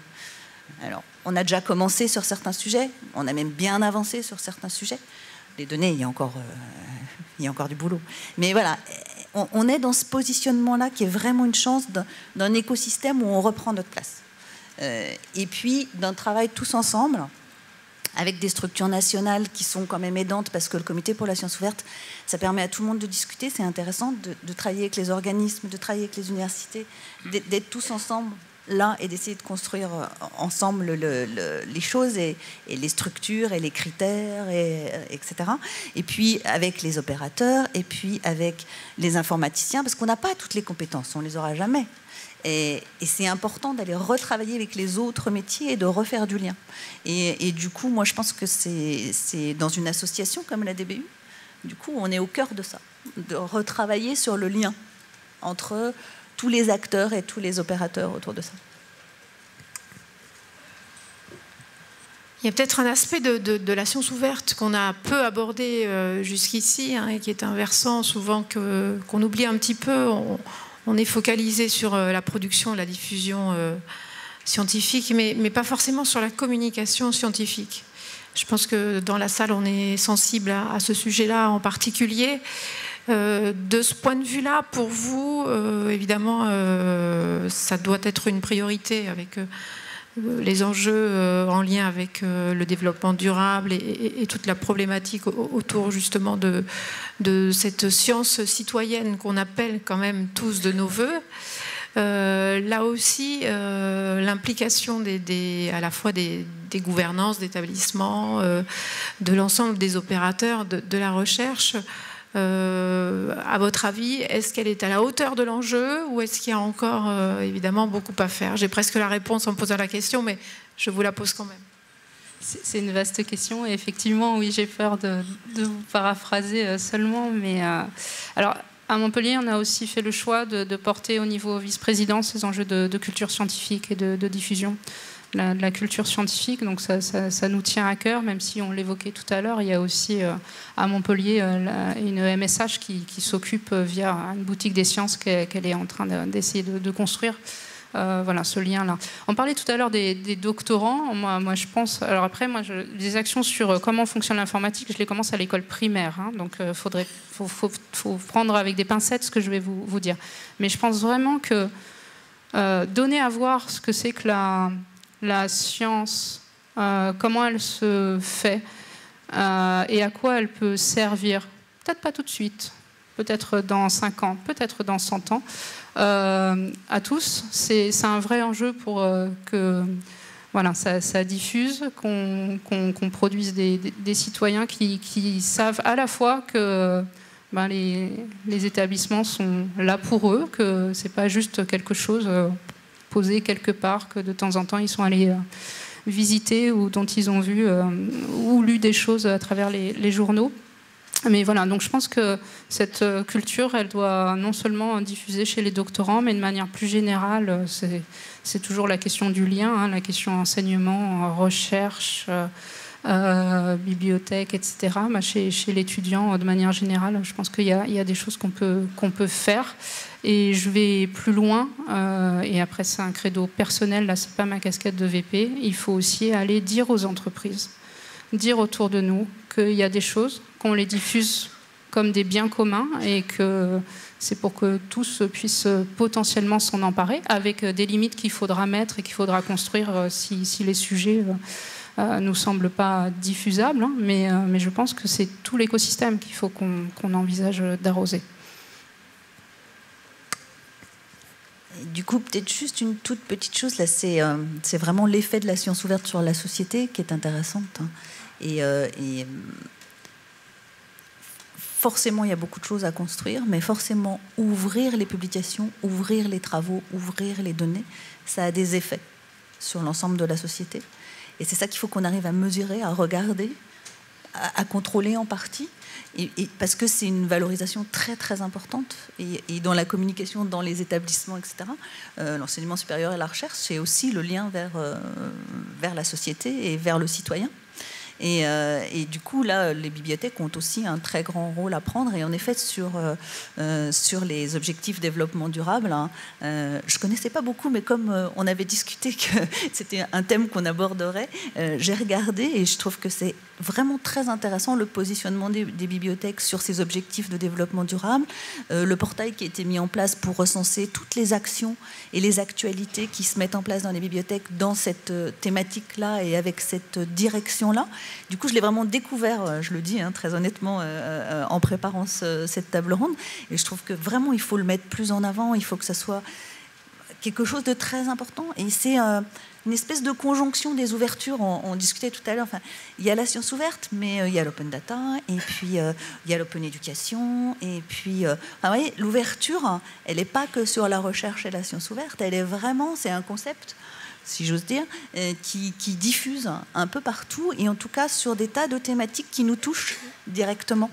Alors, on a déjà commencé sur certains sujets, on a même bien avancé sur certains sujets. Les données, il y a encore, il y a encore du boulot. Mais voilà, on, est dans ce positionnement-là qui est vraiment une chance d'un écosystème où on reprend notre place. et puis, d'un travail tous ensemble avec des structures nationales qui sont quand même aidantes parce que le comité pour la science ouverte, ça permet à tout le monde de discuter. C'est intéressant de, travailler avec les organismes, de travailler avec les universités, d'être tous ensemble là et d'essayer de construire euh, ensemble les choses et, les structures et les critères, et, euh, etc. Et puis avec les opérateurs et puis avec les informaticiens, parce qu'on n'a pas toutes les compétences, on les aura jamais. Et, c'est important d'aller retravailler avec les autres métiers et de refaire du lien. Et, du coup, moi, je pense que c'est dans une association comme la DBU, du coup, on est au cœur de ça, de retravailler sur le lien entre tous les acteurs et tous les opérateurs autour de ça. Il y a peut-être un aspect de, la science ouverte qu'on a peu abordé euh, jusqu'ici, hein, et qui est un versant souvent qu'on oublie un petit peu est focalisé sur euh, la production, la diffusion euh, scientifique, mais, pas forcément sur la communication scientifique. Je pense que dans la salle, on est sensible à, ce sujet-là en particulier. Euh, de ce point de vue-là, pour vous, évidemment, ça doit être une priorité avec les enjeux en lien avec le développement durable et, toute la problématique autour justement de, de cette science citoyenne qu'on appelle quand même tous de nos voeux. Euh, là aussi, l'implication des, à la fois des, gouvernances, d'établissements, de l'ensemble des opérateurs de la recherche euh, à votre avis, est-ce qu'elle est à la hauteur de l'enjeu ou est-ce qu'il y a encore euh, évidemment beaucoup à faire? J'ai presque la réponse en posant la question, mais je vous la pose quand même. C'est une vaste question et effectivement, oui, j'ai peur de, vous paraphraser euh, seulement, mais alors. À Montpellier, on a aussi fait le choix de, porter au niveau vice-président ces enjeux de, culture scientifique et de diffusion la, la culture scientifique, donc ça, nous tient à cœur, même si on l'évoquait tout à l'heure, il y a aussi euh, à Montpellier euh, une MSH qui, s'occupe euh, via une boutique des sciences qu'elle est en train d'essayer de, construire. Voilà ce lien-là. On parlait tout à l'heure des, doctorants. Moi, je pense. Alors après, moi, des actions sur comment fonctionne l'informatique, je les commence à l'école primaire. Hein. donc, il faudrait, faut, prendre avec des pincettes ce que je vais vous, dire. Mais je pense vraiment que donner à voir ce que c'est que la science, euh, comment elle se fait euh, et à quoi elle peut servir. Peut-être pas tout de suite, peut-être dans 5 ans, peut-être dans 100 ans. Euh, à tous, c'est un vrai enjeu pour que voilà, ça, diffuse, qu'on produise des, citoyens qui, savent à la fois que ben, les, établissements sont là pour eux, que c'est pas juste quelque chose posés quelque part, que de temps en temps ils sont allés euh, visiter ou dont ils ont vu euh, ou lu des choses à travers les, journaux. Mais voilà, donc je pense que cette euh, culture, elle doit non seulement diffuser chez les doctorants, mais de manière plus générale, c'est toujours la question du lien, hein, la question enseignement, recherche, bibliothèque, etc. Bah, chez, l'étudiant, de manière générale, je pense qu'il y, a des choses qu'on peut, faire. Et je vais plus loin, euh, et après c'est un credo personnel, là c'est pas ma casquette de VP, il faut aussi aller dire aux entreprises, dire autour de nous qu'il y a des choses, qu'on les diffuse comme des biens communs et que c'est pour que tous puissent potentiellement s'en emparer avec des limites qu'il faudra mettre et qu'il faudra construire euh, si, les sujets ne euh, nous semblent pas diffusables. Hein. mais, je pense que c'est tout l'écosystème qu'il faut qu'on envisage d'arroser. Du coup, peut-être juste une toute petite chose, là, c'est euh, vraiment l'effet de la science ouverte sur la société qui est intéressante. Hein. Euh, forcément, il y a beaucoup de choses à construire, mais forcément, ouvrir les publications, ouvrir les travaux, ouvrir les données, ça a des effets sur l'ensemble de la société. Et c'est ça qu'il faut qu'on arrive à mesurer, à regarder, à contrôler en partie parce que c'est une valorisation très très importante. Et, dans la communication, dans les établissements, etc., euh, l'enseignement supérieur et la recherche, c'est aussi le lien vers, euh, vers la société et vers le citoyen. Et, et, du coup, là, les bibliothèques ont aussi un très grand rôle à prendre. Et en effet, sur, sur les objectifs développement durable, hein, je connaissais pas beaucoup, mais comme on avait discuté que c'était un thème qu'on aborderait, j'ai regardé et je trouve que c'est vraiment très intéressant le positionnement des, bibliothèques sur ces objectifs de développement durable, euh, le portail qui a été mis en place pour recenser toutes les actions et les actualités qui se mettent en place dans les bibliothèques dans cette euh, thématique-là et avec cette direction-là. Du coup, je l'ai vraiment découvert, euh, je le dis hein, très honnêtement, en préparant cette table ronde. Et je trouve que vraiment, il faut le mettre plus en avant, il faut que ça soit quelque chose de très important. Et c'est une espèce de conjonction des ouvertures. On, discutait tout à l'heure. Enfin, il y a la science ouverte, mais euh, il y a l'open data, et puis euh, il y a l'open éducation, et puis, euh, voyez, l'ouverture, elle n'est pas que sur la recherche et la science ouverte. Elle est vraiment, c'est un concept si j'ose dire, qui, qui, diffuse un peu partout, et en tout cas sur des tas de thématiques qui nous touchent directement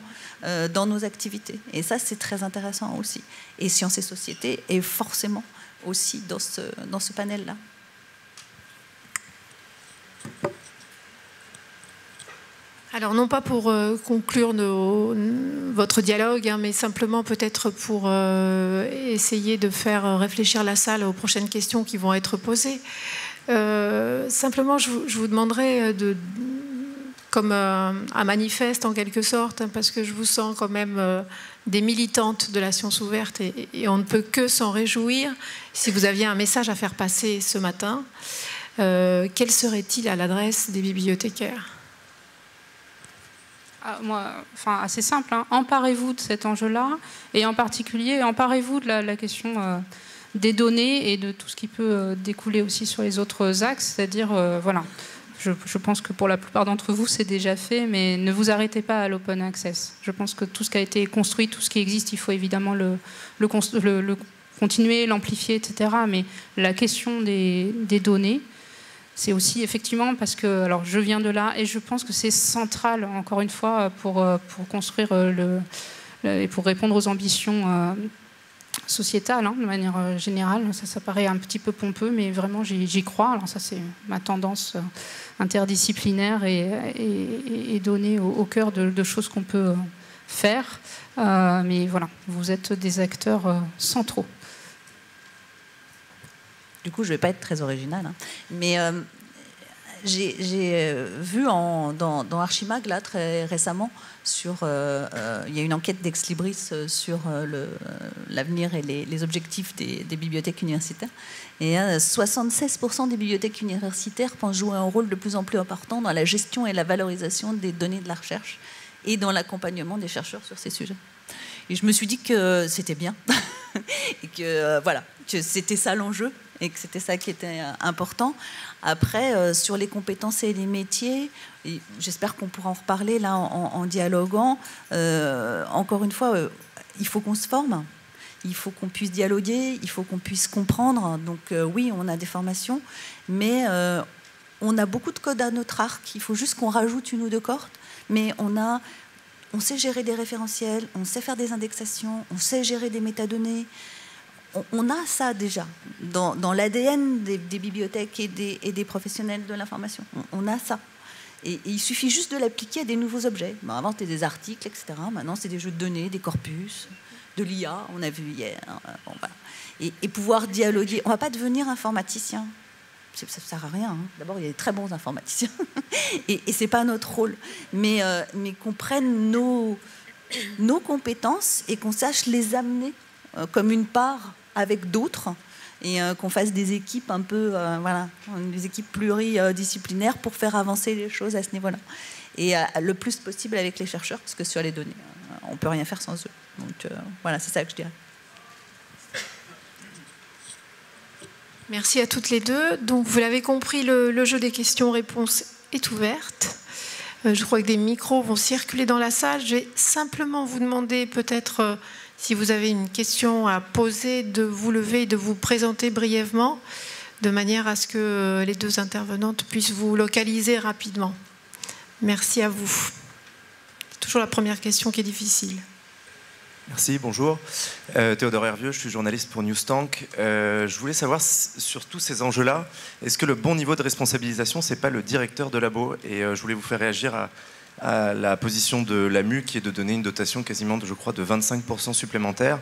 dans nos activités. Et ça, c'est très intéressant aussi. Et sciences et société est forcément aussi dans ce, dans ce panel-là. Alors non pas pour euh, conclure votre dialogue, hein, mais simplement peut-être pour euh, essayer de faire réfléchir la salle aux prochaines questions qui vont être posées. Euh, simplement, je, vous demanderai de, comme un, manifeste en quelque sorte, hein, parce que je vous sens quand même des militantes de la science ouverte et, on ne peut que s'en réjouir si vous aviez un message à faire passer ce matin. Quel serait-il à l'adresse des bibliothécaires? Moi, enfin, assez simple. Hein. Emparez-vous de cet enjeu-là, et en particulier, emparez-vous de la, question euh, des données et de tout ce qui peut euh, découler aussi sur les autres axes. C'est-à-dire, voilà, je, pense que pour la plupart d'entre vous, c'est déjà fait, mais ne vous arrêtez pas à l'open access. Je pense que tout ce qui a été construit, tout ce qui existe, il faut évidemment le, continuer, l'amplifier, etc. Mais la question des données, c'est aussi effectivement parce que, alors je viens de là et je pense que c'est central, encore une fois, pour, euh, construire euh, le, et pour répondre aux ambitions euh, sociétales de manière générale. Ça, ça paraît un petit peu pompeux, mais vraiment j'y crois. Alors ça, c'est ma tendance interdisciplinaire et, donnée au, cœur de, choses qu'on peut faire. mais voilà, vous êtes des acteurs centraux. Du coup, je ne vais pas être très originale. Hein. Mais euh, j'ai euh, vu en, dans, Archimag, là, très récemment, sur, euh, il y a une enquête d'Ex Libris sur l'avenir et les, objectifs des, bibliothèques universitaires. Et 76% des bibliothèques universitaires pensent jouer un rôle de plus en plus important dans la gestion et la valorisation des données de la recherche et dans l'accompagnement des chercheurs sur ces sujets. Et je me suis dit que c'était bien et que voilà, que c'était ça l'enjeu et que c'était ça qui était euh, important. Après, euh, sur les compétences et les métiers, j'espère qu'on pourra en reparler là en, dialoguant. Euh, encore une fois, il faut qu'on se forme. Il faut qu'on puisse dialoguer, il faut qu'on puisse comprendre. Donc oui, on a des formations, mais on a beaucoup de codes à notre arc. Il faut juste qu'on rajoute une ou deux cordes. Mais on a, on sait gérer des référentiels, on sait faire des indexations, on sait gérer des métadonnées on, a ça déjà dans, l'ADN des, bibliothèques et des, professionnels de l'information. On, a ça. Et, il suffit juste de l'appliquer à des nouveaux objets. avant, c'était des articles, etc. Maintenant, c'est des jeux de données, des corpus, de l'IA, on a vu hier. Euh, et, pouvoir dialoguer. On ne va pas devenir informaticien. Ça ne sert à rien. Hein. D'abord, il y a des très bons informaticiens. et, et ce n'est pas notre rôle. Mais, euh, qu'on prenne nos, compétences et qu'on sache les amener euh, comme une part avec d'autres et euh, qu'on fasse des équipes un peu, voilà, des équipes pluridisciplinaires pour faire avancer les choses à ce niveau-là. Et le plus possible avec les chercheurs, parce que sur les données, on ne peut rien faire sans eux. Donc voilà, c'est ça que je dirais. Merci à toutes les deux. Donc vous l'avez compris, le, jeu des questions-réponses est ouverte. je crois que des micros vont circuler dans la salle. Je vais simplement vous demander peut-être si vous avez une question à poser, de vous lever et de vous présenter brièvement, de manière à ce que les deux intervenantes puissent vous localiser rapidement. Merci à vous. C'est toujours la première question qui est difficile. Merci, bonjour. Euh, Théodore Hervieux, je suis journaliste pour Newstank. Euh, je voulais savoir sur tous ces enjeux-là, est-ce que le bon niveau de responsabilisation, c'est pas le directeur de labo? Et euh, je voulais vous faire réagir à, la position de l'AMU qui est de donner une dotation quasiment, je crois, de 25% supplémentaire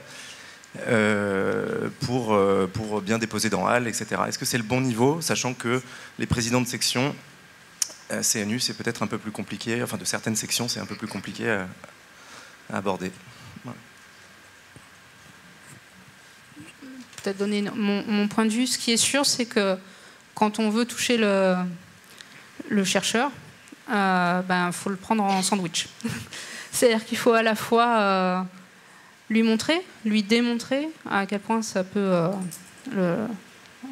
pour, pour bien déposer dans HAL, etc. Est-ce que c'est le bon niveau, sachant que les présidents de section, CNU, c'est peut-être un peu plus compliqué, enfin de certaines sections, c'est un peu plus compliqué à, à aborder? Donner mon, point de vue. Ce qui est sûr, c'est que quand on veut toucher le, chercheur, il euh, ben, faut le prendre en sandwich. C'est-à-dire qu'il faut à la fois euh, lui montrer, lui démontrer à quel point ça peut euh,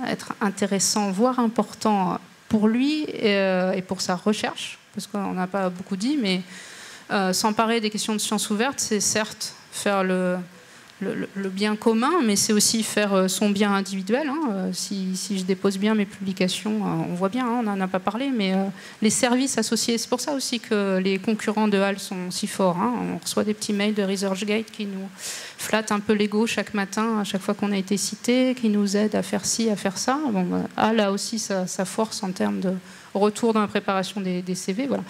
être intéressant, voire important pour lui et, pour sa recherche, parce qu'on n'a pas beaucoup dit, mais s'emparer des questions de sciences ouvertes, c'est certes faire le, le, bien commun, mais c'est aussi faire euh, son bien individuel. Hein. Euh, si, je dépose bien mes publications, euh, on voit bien, hein, on n'en a pas parlé, mais les services associés, c'est pour ça aussi que les concurrents de HAL sont si forts. Hein. On reçoit des petits mails de ResearchGate qui nous flattent un peu l'ego chaque matin, à chaque fois qu'on a été cité, qui nous aident à faire ci, à faire ça. Bon, HAL a aussi sa, force en termes de retour dans la préparation des, CV. Voilà.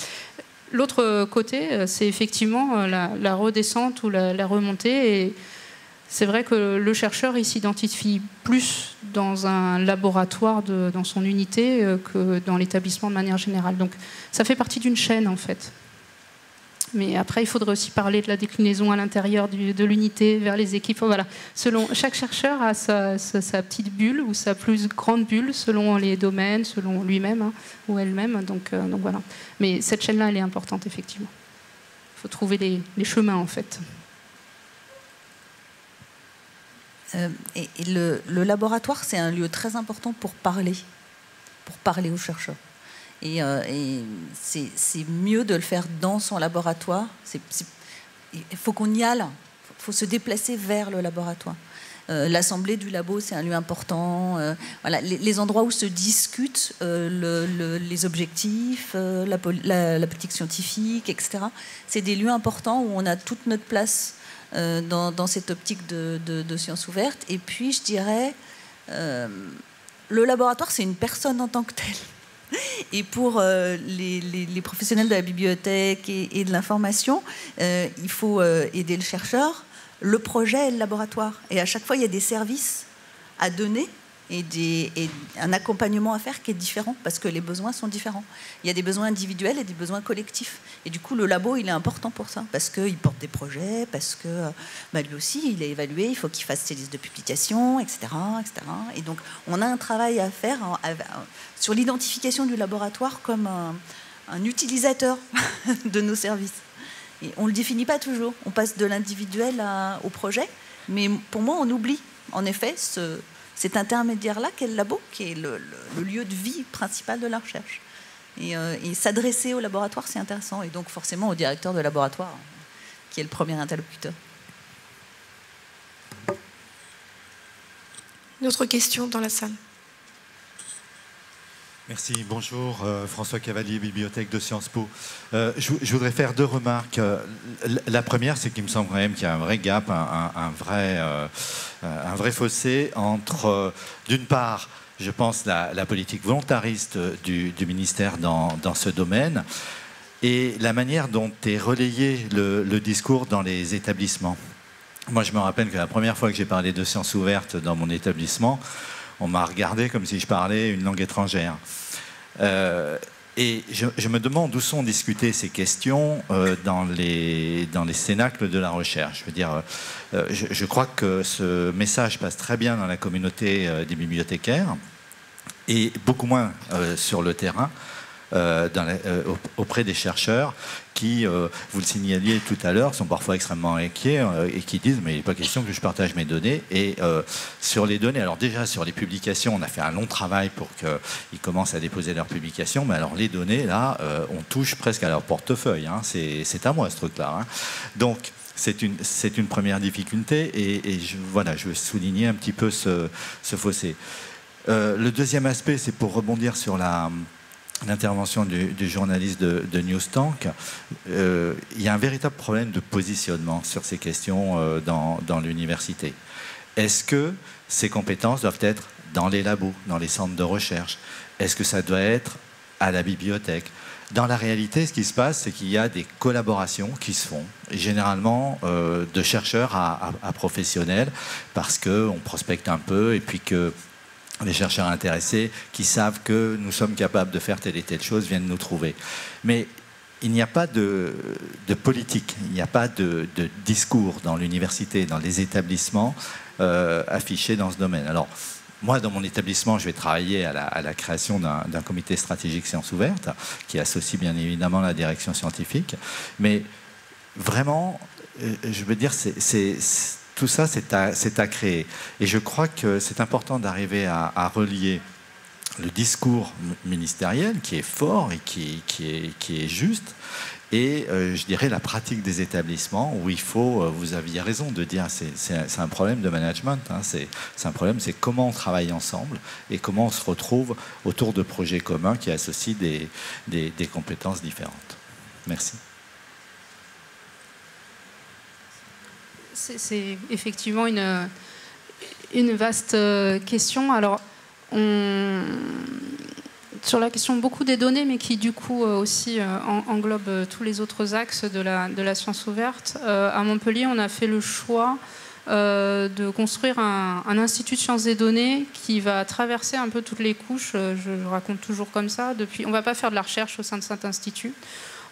L'autre côté, c'est effectivement la, redescente ou la, la remontée. Et, c'est vrai que le chercheur il s'identifie plus dans un laboratoire, dans son unité, euh, que dans l'établissement de manière générale. Donc ça fait partie d'une chaîne en fait. Mais après, il faudrait aussi parler de la déclinaison à l'intérieur de l'unité, vers les équipes. Voilà. Chaque chercheur a sa, petite bulle ou sa plus grande bulle selon les domaines, selon lui-même hein, ou elle-même. Euh, donc voilà. Mais cette chaîne-là, elle est importante, effectivement. Il faut trouver les chemins, en fait. Euh, et, le, laboratoire, c'est un lieu très important pour parler, pour parler aux chercheurs. Et, euh, c'est mieux de le faire dans son laboratoire. il faut qu'on y aille, il faut se déplacer vers le laboratoire. Euh, l'assemblée du labo, c'est un lieu important. voilà, les, endroits où se discutent les objectifs, la, la, politique scientifique, etc. C'est des lieux importants où on a toute notre place euh, dans, cette optique de, sciences ouvertes. Et puis, je dirais, euh, le laboratoire, c'est une personne en tant que telle. Et pour euh, les, professionnels de la bibliothèque et, de l'information, il faut aider le chercheur, le projet et le laboratoire. Et à chaque fois, il y a des services à donner et, un accompagnement à faire qui est différent parce que les besoins sont différents. Il y a des besoins individuels et des besoins collectifs. Et du coup, le labo, il est important pour ça parce qu'il porte des projets, parce que bah, lui aussi, il est évalué, il faut qu'il fasse ses listes de publications, etc., etc. Et donc, on a un travail à faire sur l'identification du laboratoire comme un, utilisateur de nos services. Et on ne le définit pas toujours. On passe de l'individuel au projet, mais pour moi, on oublie en effet ce, cet intermédiaire-là qu'est le labo, qui est le, lieu de vie principal de la recherche. Euh, et, s'adresser au laboratoire, c'est intéressant. Et donc forcément au directeur de laboratoire, qui est le premier interlocuteur. Une autre question dans la salle Merci, bonjour. Euh, François Cavalier, Bibliothèque de Sciences Po. Euh, je, voudrais faire deux remarques. Euh, la première, c'est qu'il me semble quand même qu'il y a un vrai gap, un, vrai, fossé entre, d'une part, je pense, la, politique volontariste du, ministère dans, ce domaine et la manière dont est relayé le discours dans les établissements. Moi, je me rappelle que la première fois que j'ai parlé de sciences ouvertes dans mon établissement, on m'a regardé comme si je parlais une langue étrangère. Euh, et je, me demande où sont discutées ces questions euh, dans, les, dans les cénacles de la recherche. Je veux dire, euh, je, crois que ce message passe très bien dans la communauté des bibliothécaires et beaucoup moins sur le terrain. Euh, euh, auprès des chercheurs qui, euh, vous le signaliez tout à l'heure, sont parfois extrêmement inquiets et qui disent mais il n'est pas question que je partage mes données. Et sur les données, alors déjà sur les publications, on a fait un long travail pour qu'ils commencent à déposer leurs publications, mais alors les données, là, on touche presque à leur portefeuille. Hein. C'est à moi ce truc-là. Hein. Donc, c'est une, première difficulté et, je, voilà, je veux souligner un petit peu ce fossé. le deuxième aspect, c'est pour rebondir sur la, l'intervention du, journaliste de, de Newstank, euh, il y a un véritable problème de positionnement sur ces questions euh, dans, l'université. Est-ce que ces compétences doivent être dans les labos, dans les centres de recherche? Est-ce que ça doit être à la bibliothèque? Dans la réalité, ce qui se passe, c'est qu'il y a des collaborations qui se font, généralement euh, de chercheurs à professionnels, parce qu'on prospecte un peu et puis que les chercheurs intéressés qui savent que nous sommes capables de faire telle et telle chose viennent nous trouver. Mais il n'y a pas de, politique, il n'y a pas de, discours dans l'université, dans les établissements euh, affichés dans ce domaine. Alors, moi, dans mon établissement, je vais travailler à la, création d'un comité stratégique sciences ouvertes, qui associe bien évidemment la direction scientifique. Mais vraiment, euh, je veux dire, c'est tout ça, c'est à, créer. Et je crois que c'est important d'arriver à, relier le discours ministériel, qui est fort et qui, est, juste, et euh, je dirais la pratique des établissements où il faut, euh, vous aviez raison de dire, c'est un problème de management, hein, c'est un problème, c'est comment on travaille ensemble et comment on se retrouve autour de projets communs qui associent des compétences différentes. Merci. C'est effectivement une, vaste euh, question. Alors, sur la question beaucoup des données, mais qui du coup euh, aussi euh, englobe tous les autres axes de la, de la science ouverte, à Montpellier, on a fait le choix de construire un, institut de sciences des données qui va traverser un peu toutes les couches. Je, raconte toujours comme ça. Depuis, on ne va pas faire de la recherche au sein de cet institut.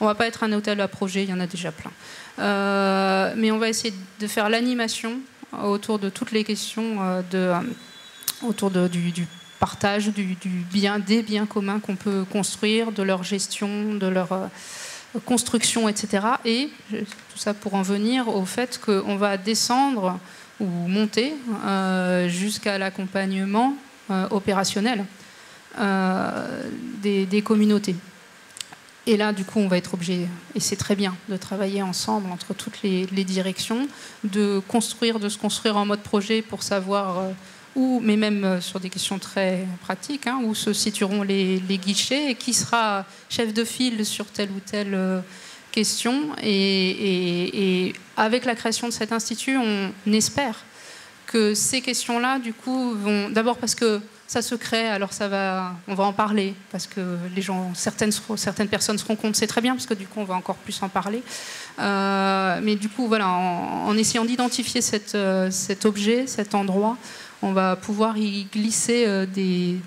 On ne va pas être un hôtel à projet, il y en a déjà plein. Euh, mais on va essayer de faire l'animation autour de toutes les questions euh, de, euh, autour du, partage du, bien, des biens communs qu'on peut construire, de leur gestion, de leur construction, etc. Et tout ça pour en venir au fait qu'on va descendre ou monter jusqu'à l'accompagnement opérationnel des communautés. Et là, du coup, on va être obligé, et c'est très bien, de travailler ensemble entre toutes les, directions, de construire, de se construire en mode projet pour savoir euh, où, mais même euh, sur des questions très pratiques, hein, où se situeront les, guichets et qui sera chef de file sur telle ou telle euh, question. Et, et, avec la création de cet institut, on espère que ces questions-là, du coup, vont d'abord parce que ça se crée, alors ça va, on va en parler parce que les gens, certaines, personnes se compte, c'est très bien parce que du coup on va encore plus en parler. Euh, mais du coup, voilà, en, essayant d'identifier euh, cet objet, cet endroit, on va pouvoir y glisser euh, des,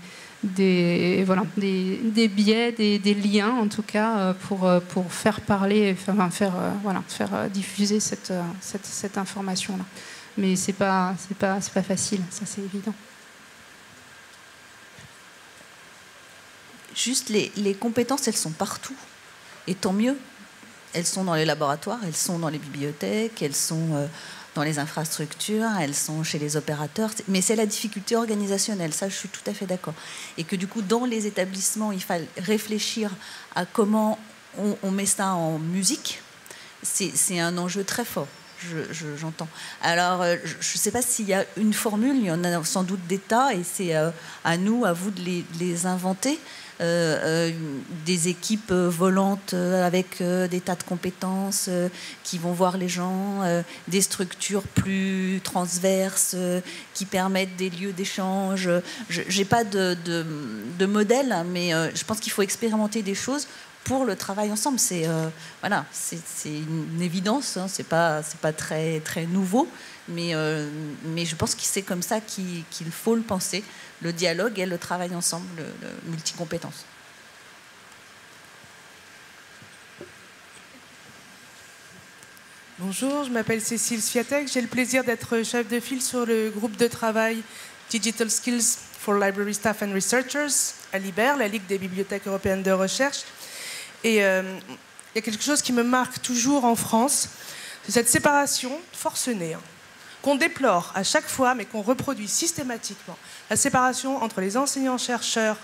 voilà, des, biais, des, liens en tout cas pour, faire parler, enfin, faire, voilà, faire diffuser cette, information-là. Mais pas, c'est pas, c'est pas facile, ça c'est évident. Juste les, compétences, elles sont partout. Et tant mieux. Elles sont dans les laboratoires, elles sont dans les bibliothèques, elles sont euh, dans les infrastructures, elles sont chez les opérateurs. Mais c'est la difficulté organisationnelle, ça je suis tout à fait d'accord. Et que du coup, dans les établissements, il faut réfléchir à comment on, met ça en musique. C'est un enjeu très fort j'entends. Alors, euh, je ne sais pas s'il y a une formule, il y en a sans doute des tas, et c'est euh, à nous, à vous de les inventer. Des équipes volantes euh, avec des tas de compétences qui vont voir les gens, des structures plus transverses qui permettent des lieux d'échange. Je n'ai pas de, de, modèle, mais je pense qu'il faut expérimenter des choses pour le travail ensemble. C'est voilà, une évidence. Hein, c'est pas pas très très nouveau, mais mais je pense que c'est comme ça qu'il faut le penser le dialogue et le travail ensemble, le, multicompétence. Bonjour, je m'appelle Cécile Sviatek. J'ai le plaisir d'être chef de file sur le groupe de travail Digital Skills for Library Staff and Researchers à l'IBER, la Ligue des bibliothèques européennes de recherche. Et euh, il y a quelque chose qui me marque toujours en France, c'est cette séparation forcenée hein, qu'on déplore à chaque fois, mais qu'on reproduit systématiquement. La séparation entre les enseignants-chercheurs,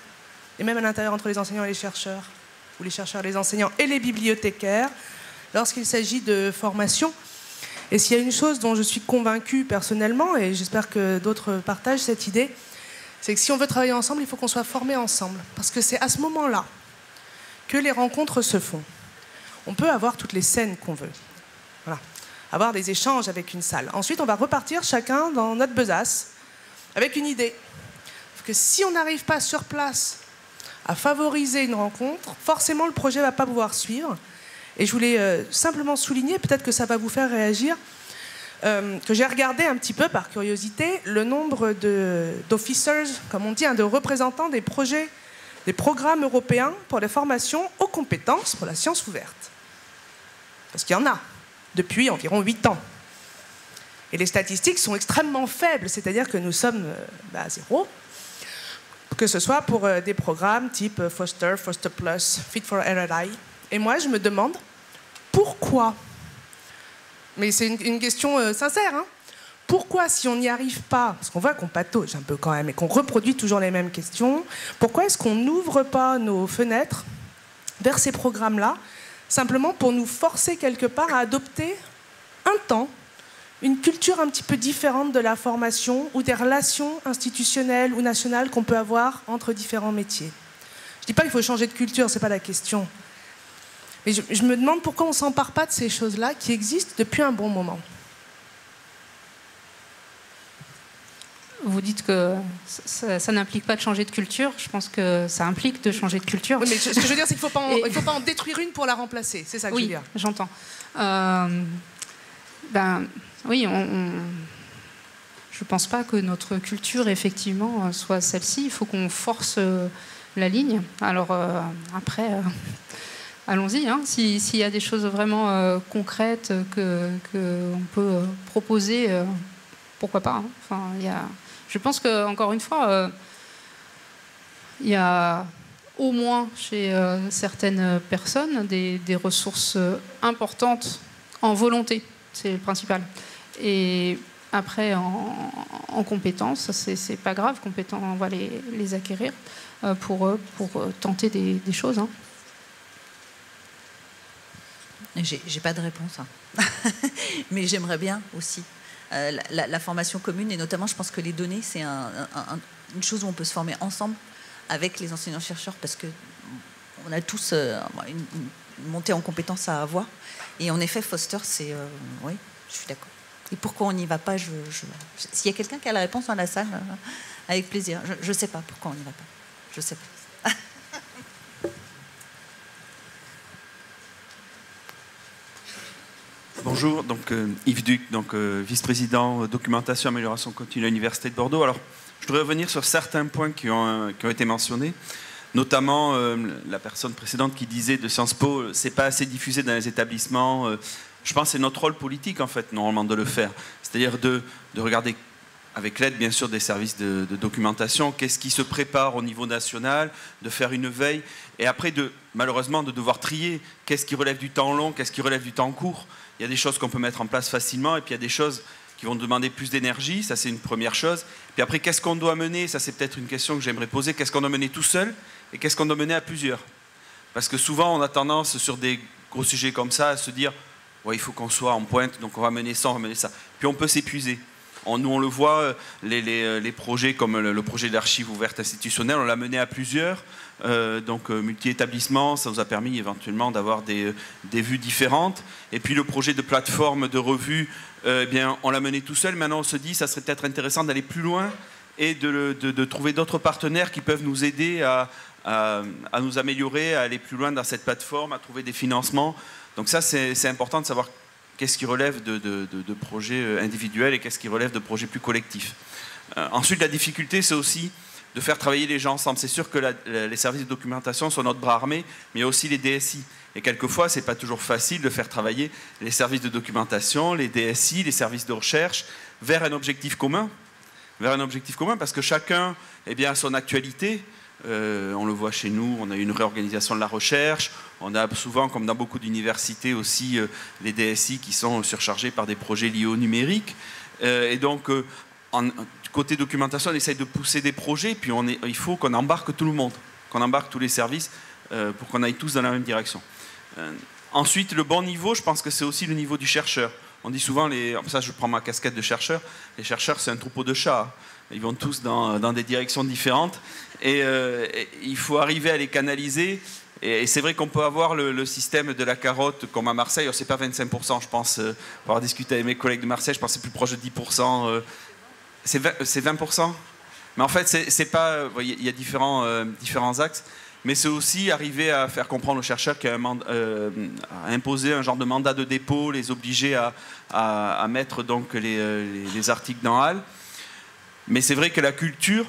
et même à l'intérieur entre les enseignants et les chercheurs, ou les chercheurs et les enseignants, et les bibliothécaires, lorsqu'il s'agit de formation. Et s'il y a une chose dont je suis convaincue personnellement, et j'espère que d'autres partagent cette idée, c'est que si on veut travailler ensemble, il faut qu'on soit formés ensemble. Parce que c'est à ce moment-là que les rencontres se font. On peut avoir toutes les scènes qu'on veut. Voilà. Avoir des échanges avec une salle. Ensuite, on va repartir chacun dans notre besace avec une idée. Que si on n'arrive pas sur place à favoriser une rencontre, forcément le projet ne va pas pouvoir suivre. Et je voulais euh, simplement souligner, peut-être que ça va vous faire réagir, euh, que j'ai regardé un petit peu par curiosité le nombre d'officers, comme on dit, hein, de représentants des projets, des programmes européens pour les formations aux compétences pour la science ouverte. Parce qu'il y en a, depuis environ 8 ans. Et les statistiques sont extrêmement faibles, c'est-à-dire que nous sommes euh, bah, à zéro, que ce soit pour euh, des programmes type Foster, Foster Plus, Fit for RRI. Et moi, je me demande pourquoi Mais c'est une, question euh, sincère. Hein pourquoi, si on n'y arrive pas, parce qu'on voit qu'on patauge un peu quand même et qu'on reproduit toujours les mêmes questions, pourquoi est-ce qu'on n'ouvre pas nos fenêtres vers ces programmes-là, simplement pour nous forcer quelque part à adopter un temps une culture un petit peu différente de la formation ou des relations institutionnelles ou nationales qu'on peut avoir entre différents métiers. Je ne dis pas qu'il faut changer de culture, ce n'est pas la question. Mais je, me demande pourquoi on ne s'empare pas de ces choses-là qui existent depuis un bon moment. Vous dites que ça, n'implique pas de changer de culture. Je pense que ça implique de changer de culture. Oui, mais ce que je veux dire, c'est qu'il ne faut, pas en détruire une pour la remplacer. C'est ça que oui, je veux dire. J'entends. Euh, ben, oui, on, je ne pense pas que notre culture, effectivement, soit celle-ci. Il faut qu'on force euh, la ligne. Alors, euh, après, allons-y. Hein. S'il y a des choses vraiment concrètes qu'on peut proposer, pourquoi pas hein. enfin, y a, Je pense qu'encore une fois, il y a au moins chez certaines personnes des, ressources importantes en volonté. C'est le principal. Et après, en, compétences, c'est pas grave, compétences, on va les, acquérir euh, pour, euh, pour euh, tenter des, choses. Hein. J'ai pas de réponse, hein. mais j'aimerais bien aussi. La, formation commune, et notamment, je pense que les données, c'est une chose où on peut se former ensemble avec les enseignants-chercheurs, parce que on a tous une, montée en compétences à avoir. Et en effet, Foster, c'est. oui, je suis d'accord. Et pourquoi on n'y va pas je, S'il y a quelqu'un qui a la réponse dans la salle, euh, avec plaisir. Je ne sais pas pourquoi on n'y va pas. Je sais pas. Bonjour, donc euh, Yves Duc, donc euh, vice-président documentation amélioration continue à l'université de Bordeaux. Alors, je voudrais revenir sur certains points qui ont, qui ont été mentionnés, notamment la personne précédente qui disait de Sciences Po, c'est pas assez diffusé dans les établissements je pense que c'est notre rôle politique, en fait, normalement, de le faire. C'est-à-dire de, regarder, avec l'aide, bien sûr, des services de, documentation, qu'est-ce qui se prépare au niveau national, de faire une veille, et après, de, malheureusement, de devoir trier qu'est-ce qui relève du temps long, qu'est-ce qui relève du temps court. Il y a des choses qu'on peut mettre en place facilement, et puis il y a des choses qui vont demander plus d'énergie, ça c'est une première chose. Puis après, qu'est-ce qu'on doit mener? Ça c'est peut-être une question que j'aimerais poser. Qu'est-ce qu'on doit mener tout seul et qu'est-ce qu'on doit mener à plusieurs? Parce que souvent, on a tendance, sur des gros sujets comme ça, à se dire il faut qu'on soit en pointe, donc on va mener ça, on va mener ça. Puis on peut s'épuiser. nous, on le voit, euh, euh, les, projets comme le, projet d'archives ouvertes institutionnelles, on l'a mené à plusieurs, euh, donc multi-établissements, ça nous a permis éventuellement d'avoir des, vues différentes. Et puis le projet de plateforme de revue, eh bien, on l'a mené tout seul. Maintenant, on se dit, ça serait peut-être intéressant d'aller plus loin et de, trouver d'autres partenaires qui peuvent nous aider à, à, nous améliorer, à aller plus loin dans cette plateforme, à trouver des financements. Donc ça, c'est important de savoir qu'est-ce qui relève de, projets euh, individuels et qu'est-ce qui relève de projets plus collectifs. Euh, ensuite, la difficulté, c'est aussi de faire travailler les gens ensemble. C'est sûr que les services de documentation sont notre bras armé, mais aussi les DSI. Et quelquefois, ce n'est pas toujours facile de faire travailler les services de documentation, les DSI, les services de recherche, vers un objectif commun. Vers un objectif commun, parce que chacun eh bien, a son actualité. Euh, on le voit chez nous, on a une réorganisation de la recherche. On a souvent, comme dans beaucoup d'universités aussi, euh, les DSI qui sont surchargés par des projets liés au numérique. Euh, et donc, en, côté documentation, on essaye de pousser des projets, puis il faut qu'on embarque tout le monde, qu'on embarque tous les services pour qu'on aille tous dans la même direction. ensuite, le bon niveau, je pense que c'est aussi le niveau du chercheur. On dit souvent, les, ça je prends ma casquette de chercheur, les chercheurs c'est un troupeau de chats. Ils vont tous dans, des directions différentes. Et, euh, il faut arriver à les canaliser Et, c'est vrai qu'on peut avoir le, système de la carotte comme à Marseille. C'est pas 25%, je pense. Euh, pour avoir discuté avec mes collègues de Marseille, je pense que c'est plus proche de 10%. Euh, c'est 20%, Mais en fait, c'est pas. Il y a différents, euh, différents axes. Mais c'est aussi arriver à faire comprendre aux chercheurs qu'à imposer un genre de mandat de dépôt, les obliger à, à, mettre donc les, les, articles dans HAL. Mais c'est vrai que la culture,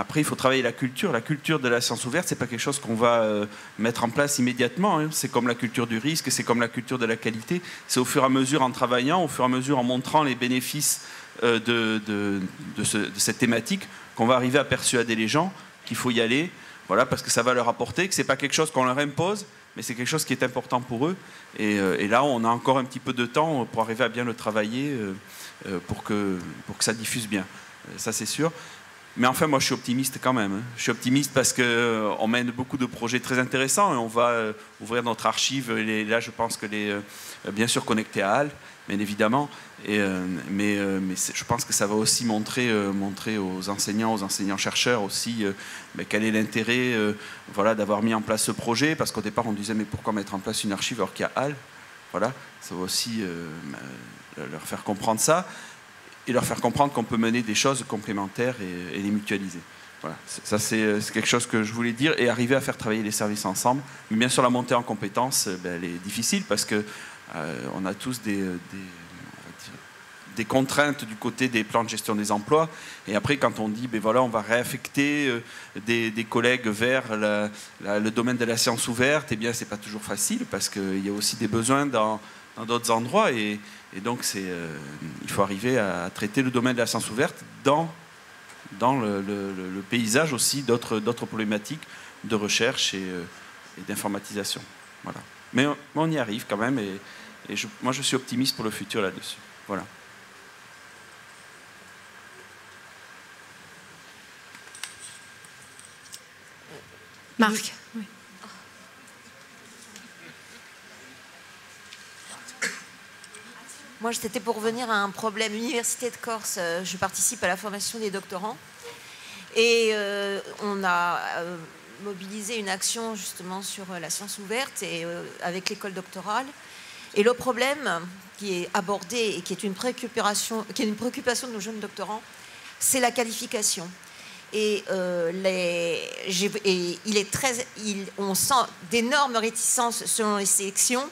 après, il faut travailler la culture. La culture de la science ouverte, c'est pas quelque chose qu'on va euh, mettre en place immédiatement. Hein. C'est comme la culture du risque, c'est comme la culture de la qualité. C'est au fur et à mesure en travaillant, au fur et à mesure en montrant les bénéfices euh, de, cette thématique qu'on va arriver à persuader les gens qu'il faut y aller. Voilà, parce que ça va leur apporter, que c'est pas quelque chose qu'on leur impose, mais c'est quelque chose qui est important pour eux. Et, euh, et, là, on a encore un petit peu de temps pour arriver à bien le travailler, pour, que, pour que ça diffuse bien. Ça, c'est sûr. Mais enfin, moi, je suis optimiste quand même. Hein. Je suis optimiste parce qu'on euh, mène beaucoup de projets très intéressants et on va euh, ouvrir notre archive. là, je pense que les, euh, bien sûr connecté à HAL, bien évidemment. Et, mais, mais je pense que ça va aussi montrer, montrer aux enseignants, aux enseignants-chercheurs aussi ben, quel est l'intérêt d'avoir mis en place ce projet. Parce qu'au départ, on disait mais pourquoi mettre en place une archive alors qu'il y a HAL Voilà, ça va aussi leur faire comprendre ça et leur faire comprendre qu'on peut mener des choses complémentaires et, les mutualiser. Voilà, ça euh, c'est quelque chose que je voulais dire et arriver à faire travailler les services ensemble. Mais bien sûr, la montée en compétences, euh, ben, elle est difficile parce que euh, on a tous des, des, contraintes du côté des plans de gestion des emplois. Et après, quand on dit, ben voilà, on va réaffecter des, collègues vers le domaine de la science ouverte, eh bien, c'est pas toujours facile parce qu'il y a aussi des besoins dans d'autres endroits et, et donc, euh, il faut arriver à traiter le domaine de la science ouverte dans, le, paysage aussi d'autres problématiques de recherche et, euh, d'informatisation. Voilà. Mais on, y arrive quand même, et, moi je suis optimiste pour le futur là-dessus. Voilà. Marc. Moi, c'était pour revenir à un problème. Université de Corse, euh, je participe à la formation des doctorants. Et euh, on a euh, mobilisé une action justement sur la science ouverte et avec l'école doctorale. Et le problème qui est abordé et qui est une préoccupation, qui est une préoccupation de nos jeunes doctorants, c'est la qualification. Et, et il est très, on sent d'énormes réticences selon les sélections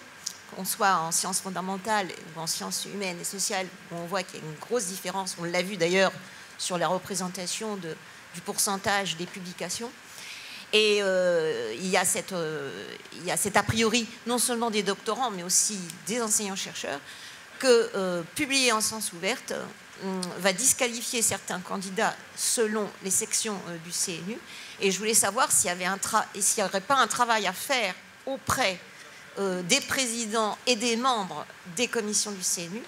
qu'on soit en sciences fondamentales ou en sciences humaines et sociales, où on voit qu'il y a une grosse différence, on l'a vu d'ailleurs sur la représentation du pourcentage des publications. Et euh, il, y a cette, euh, il y a cet a priori, non seulement des doctorants, mais aussi des enseignants-chercheurs, que euh, publier en sciences ouvertes va disqualifier certains candidats selon les sections du CNU. Et je voulais savoir s'il n'y aurait pas un travail à faire auprès des présidents et des membres des commissions du CNU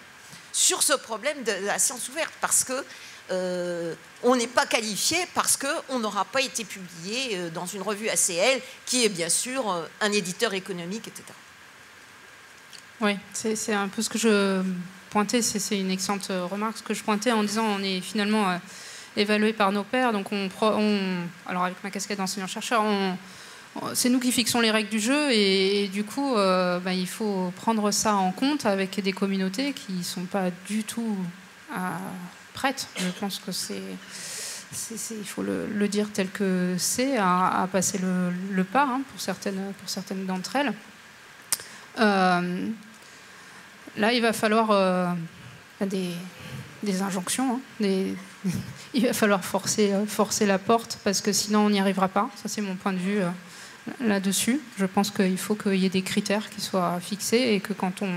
sur ce problème de la science ouverte, parce que euh, on n'est pas qualifié parce qu'on n'aura pas été publié euh, dans une revue ACL, qui est bien sûr un éditeur économique, etc. Oui, c'est un peu ce que je pointais, c'est une excellente remarque, ce que je pointais en disant on est finalement évalué par nos pairs, donc on, on alors avec ma casquette d'enseignant-chercheur, c'est nous qui fixons les règles du jeu et, du coup, euh, bah, il faut prendre ça en compte avec des communautés qui ne sont pas du tout euh, Je pense que c'est, il faut le, dire tel que c'est, à, passer le, pas hein, pour certaines, pour certaines d'entre elles. Euh, là, il va falloir des, des, injonctions, hein, il va falloir forcer, forcer la porte parce que sinon on n'y arrivera pas. Ça, c'est mon point de vue là-dessus. Je pense qu'il faut qu'il y ait des critères qui soient fixés et que quand on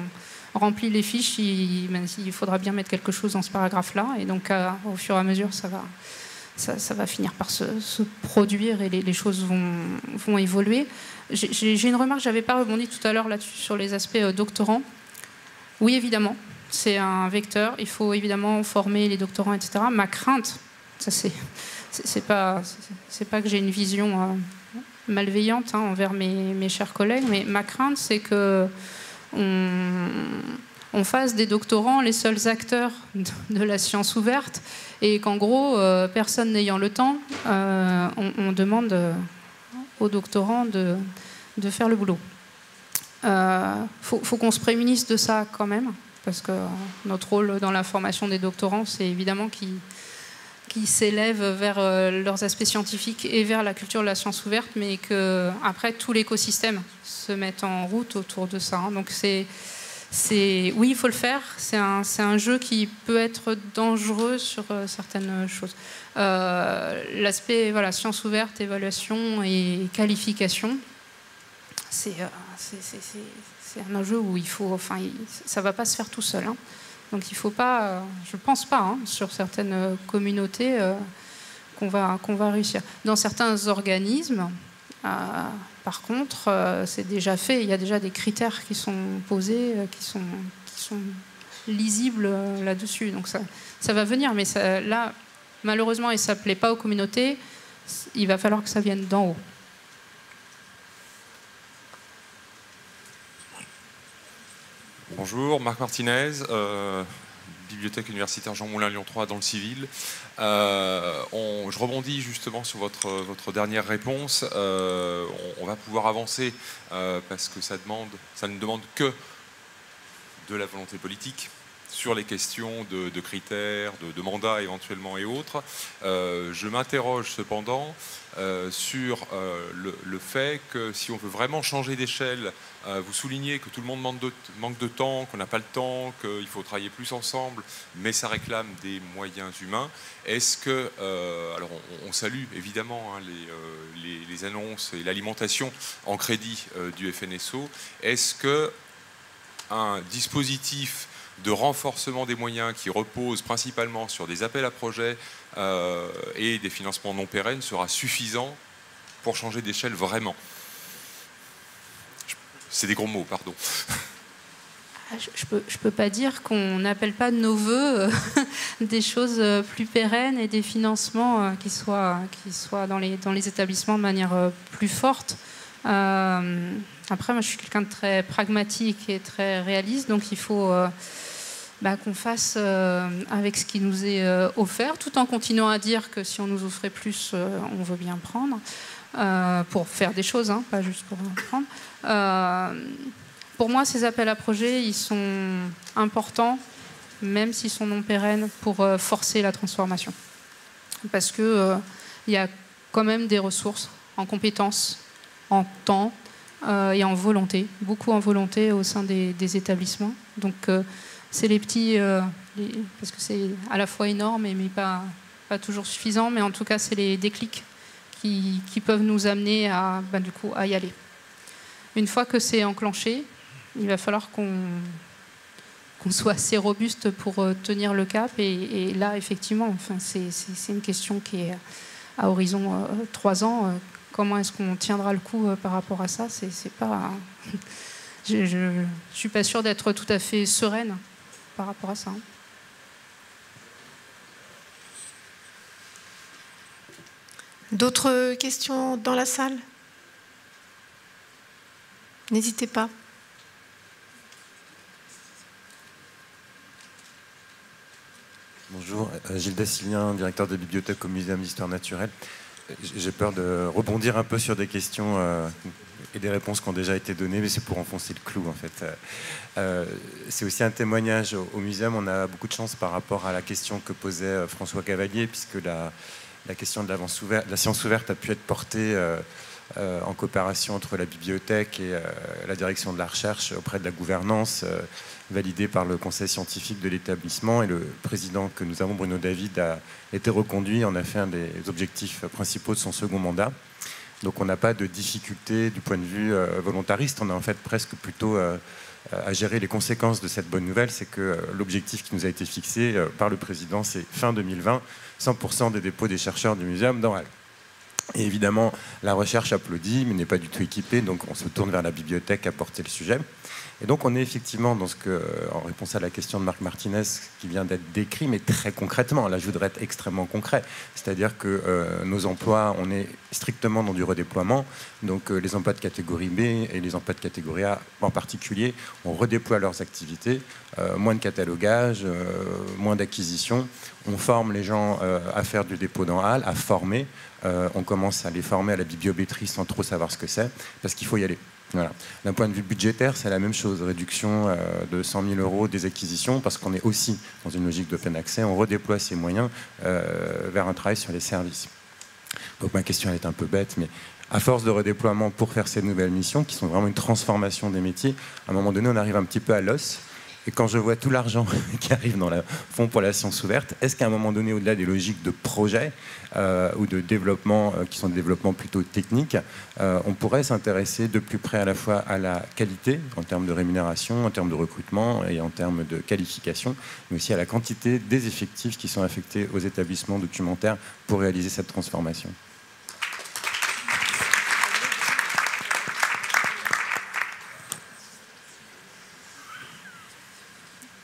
remplit les fiches, il, ben, faudra bien mettre quelque chose dans ce paragraphe-là. Et donc, au fur et à mesure, ça va, ça, va finir par se, produire et les, choses vont, évoluer. J'ai une remarque, j'avais pas rebondi tout à l'heure là-dessus sur les aspects euh, doctorants. Oui, évidemment, c'est un vecteur. Il faut évidemment former les doctorants, etc. Ma crainte, ça c'est pas, c'est pas que j'ai une vision. Euh, malveillante hein, envers mes, chers collègues, mais ma crainte, c'est que on, fasse des doctorants les seuls acteurs de, la science ouverte et qu'en gros, euh, personne n'ayant le temps, euh, on, demande aux doctorants de, de faire le boulot. Il faut, faut qu'on se prémunisse de ça quand même, parce que notre rôle dans la formation des doctorants, c'est évidemment qu'ils qui s'élèvent vers euh, leurs aspects scientifiques et vers la culture de la science ouverte, mais que après tout l'écosystème se mette en route autour de ça. Hein. Donc c'est, oui, il faut le faire. C'est un, jeu qui peut être dangereux sur euh, certaines choses. Euh, l'aspect voilà, science ouverte, évaluation et qualification, c'est, un jeu où il faut, enfin, ça va pas se faire tout seul. Hein. Donc il ne faut pas, euh, je ne pense pas, hein, sur certaines euh, communautés, euh, qu'on va, qu'on va réussir. Dans certains organismes, par contre, c'est déjà fait, il y a déjà des critères qui sont posés, qui, sont, lisibles là-dessus. Donc ça, va venir, mais là, malheureusement, et ça ne plaît pas aux communautés, il va falloir que ça vienne d'en haut. Bonjour, Marc Martinez, euh, Bibliothèque universitaire Jean Moulin Lyon 3 dans le civil. Euh, je rebondis justement sur votre, dernière réponse. Euh, on, va pouvoir avancer parce que ça ne demande que de la volonté politique sur les questions de, critères, de, mandats éventuellement et autres. je m'interroge cependant sur le, le, fait que si on veut vraiment changer d'échelle euh, vous soulignez que tout le monde manque de, temps, qu'on n'a pas le temps, qu'il faut travailler plus ensemble, mais ça réclame des moyens humains. Est-ce que, euh, alors on, salue évidemment hein, euh, les, annonces et l'alimentation en crédit du FNSO, est-ce que un dispositif de renforcement des moyens qui repose principalement sur des appels à projets et des financements non pérennes sera suffisant pour changer d'échelle vraiment c'est des gros mots, pardon. Ah, je ne peux, pas dire qu'on n'appelle pas de nos voeux euh, des choses euh, plus pérennes et des financements euh, qui, soient, qui soient dans les, dans les établissements de manière plus forte. après, moi, je suis quelqu'un de très pragmatique et très réaliste, donc il faut bah, qu'on fasse avec ce qui nous est offert, tout en continuant à dire que si on nous offrait plus, on veut bien prendre. Euh, pour faire des choses, hein, pas juste pour prendre. Euh, pour moi, ces appels à projets, ils sont importants, même s'ils sont non pérennes, pour euh, forcer la transformation. Parce qu'il il y a quand même des ressources en compétences, en temps et en volonté, beaucoup en volonté au sein des, établissements. Donc, c'est les petits, parce que c'est à la fois énorme, mais pas, toujours suffisant, mais en tout cas, c'est les déclics qui, peuvent nous amener à, ben, du coup, à y aller. Une fois que c'est enclenché, il va falloir qu'on soit assez robuste pour euh, tenir le cap. Et, là, effectivement, enfin, c'est une question qui est à horizon euh, trois ans. Euh, comment est-ce qu'on tiendra le coup par rapport à ça? C'est pas. je ne suis pas sûre d'être tout à fait sereine par rapport à ça. Hein. D'autres questions dans la salle? N'hésitez pas. Bonjour, euh, Gilles Dassilien, directeur de bibliothèque au Muséum d'histoire naturelle. J'ai peur de rebondir un peu sur des questions euh, et des réponses qui ont déjà été données, mais c'est pour enfoncer le clou en fait. Euh, c'est aussi un témoignage au, muséum. On a beaucoup de chance par rapport à la question que posait François Cavalier, puisque la, question de, la science ouverte a pu être portée euh, euh, en coopération entre la bibliothèque et euh, la direction de la recherche auprès de la gouvernance, validée par le conseil scientifique de l'établissement. Et le président que nous avons, Bruno David, a été reconduit, en a fait un des objectifs principaux de son second mandat. Donc on n'a pas de difficulté du point de vue volontariste, on est en fait presque plutôt à gérer les conséquences de cette bonne nouvelle, c'est que l'objectif qui nous a été fixé par le président, c'est fin 2020, 100% des dépôts des chercheurs du muséum dans elle. Et évidemment, la recherche applaudit, mais n'est pas du tout équipée, donc on se tourne vers la bibliothèque à porter le sujet. Et donc on est effectivement dans ce que, en réponse à la question de Marc Martinez qui vient d'être décrit, mais très concrètement, là je voudrais être extrêmement concret, c'est-à-dire que euh, nos emplois, on est strictement dans du redéploiement, donc euh, les emplois de catégorie B et les emplois de catégorie A en particulier, on redéploie leurs activités, euh, moins de catalogage, moins d'acquisition, on forme les gens à faire du dépôt dans Halle, à former, on commence à les former à la bibliobétrie sans trop savoir ce que c'est, parce qu'il faut y aller. D'un point de vue budgétaire, c'est la même chose, réduction euh, de 100 000 euros des acquisitions, parce qu'on est aussi dans une logique d'open accès, on redéploie ces moyens euh, vers un travail sur les services. Donc ma question est un peu bête, mais à force de redéploiement pour faire ces nouvelles missions, qui sont vraiment une transformation des métiers, à un moment donné, on arrive un petit peu à l'os. Et quand je vois tout l'argent qui arrive dans le fonds pour la science ouverte, est-ce qu'à un moment donné, au-delà des logiques de projet euh, ou de développement, euh, qui sont des développements plutôt techniques, euh, on pourrait s'intéresser de plus près à la fois à la qualité, en termes de rémunération, en termes de recrutement et en termes de qualification, mais aussi à la quantité des effectifs qui sont affectés aux établissements documentaires pour réaliser cette transformation?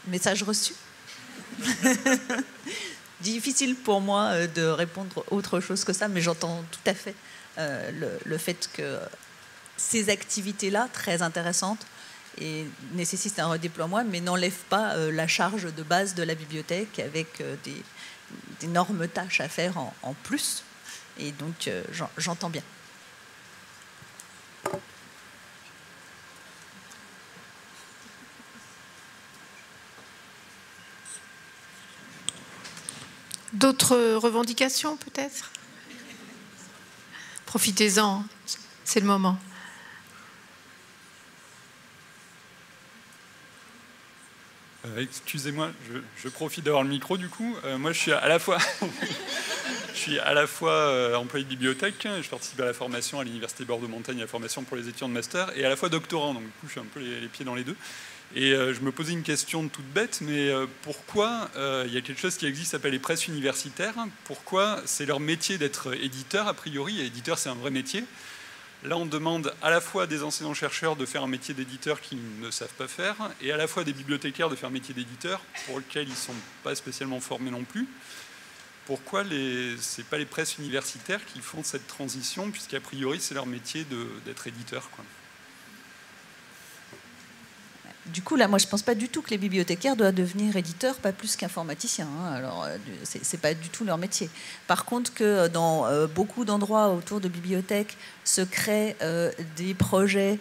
Message reçu. Difficile pour moi euh, de répondre autre chose que ça, mais j'entends tout à fait euh, le, fait que ces activités-là, très intéressantes, et nécessitent un redéploiement, mais n'enlèvent pas euh, la charge de base de la bibliothèque avec d'énormes tâches à faire en plus. Et donc, j'entends bien. D'autres revendications peut-être? Profitez-en, c'est le moment. Euh, excusez-moi, je, profite d'avoir le micro du coup. Euh, moi, je suis à la fois, je euh, employé de bibliothèque, je participe à la formation à l'Université Bordeaux-Montagne, à la formation pour les étudiants de master, et à la fois doctorant, donc du coup, je suis un peu les pieds dans les deux. Et euh, je me posais une question toute bête, mais euh, pourquoi euh, il y a quelque chose qui existe s'appelle les presses universitaires. Pourquoi c'est leur métier d'être éditeur, a priori, et éditeur c'est un vrai métier. Là, on demande à la fois des enseignants-chercheurs de faire un métier d'éditeur qu'ils ne savent pas faire, et à la fois des bibliothécaires de faire un métier d'éditeur pour lequel ils ne sont pas spécialement formés non plus. Pourquoi ce n'est pas les presses universitaires qui font cette transition, puisqu'a priori c'est leur métier d'être éditeur du coup, là, moi, je ne pense pas du tout que les bibliothécaires doivent devenir éditeurs, pas plus qu'informaticiens. Hein. Alors, euh, ce n'est pas du tout leur métier. Par contre, que dans euh, beaucoup d'endroits autour de bibliothèques se créent euh, des projets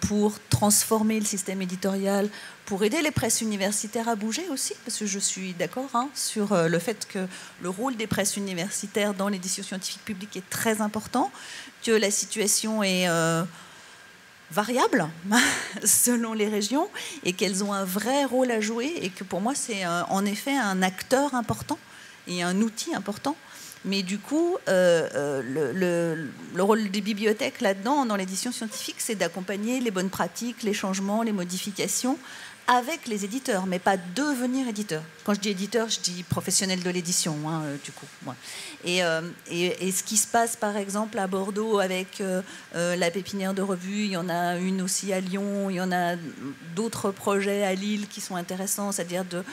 pour transformer le système éditorial, pour aider les presses universitaires à bouger aussi, parce que je suis d'accord hein, sur le fait que le rôle des presses universitaires dans l'édition scientifique publique est très important, que la situation est variables selon les régions et qu'elles ont un vrai rôle à jouer et que pour moi c'est en effet un acteur important et un outil important. Mais du coup, euh, euh, le, rôle des bibliothèques là-dedans, dans l'édition scientifique, c'est d'accompagner les bonnes pratiques, les changements, les modifications avec les éditeurs, mais pas devenir éditeur. Quand je dis éditeur, je dis professionnel de l'édition, hein, euh, du coup. Euh, et, ce qui se passe, par exemple, à Bordeaux avec euh, la pépinière de revues, il y en a une aussi à Lyon, il y en a d'autres projets à Lille qui sont intéressants, c'est-à-dire de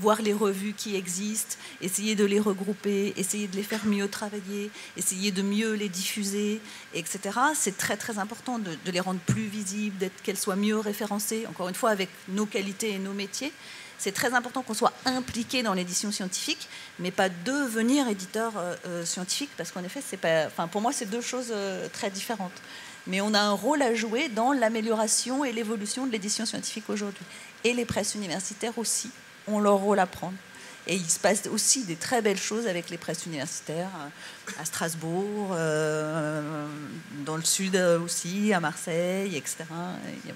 voir les revues qui existent, essayer de les regrouper, essayer de les faire mieux travailler, essayer de mieux les diffuser, etc. C'est très très important de, de les rendre plus visibles, qu'elles soient mieux référencées, encore une fois, avec nos qualités et nos métiers c'est très important qu'on soit impliqué dans l'édition scientifique, mais pas devenir éditeur euh, euh, scientifique, parce qu'en effet, pas, pour moi, c'est deux choses euh, très différentes. Mais on a un rôle à jouer dans l'amélioration et l'évolution de l'édition scientifique aujourd'hui. Et les presses universitaires aussi ont leur rôle à prendre. Et il se passe aussi des très belles choses avec les presses universitaires euh, à Strasbourg, euh, dans le sud aussi, à Marseille, etc.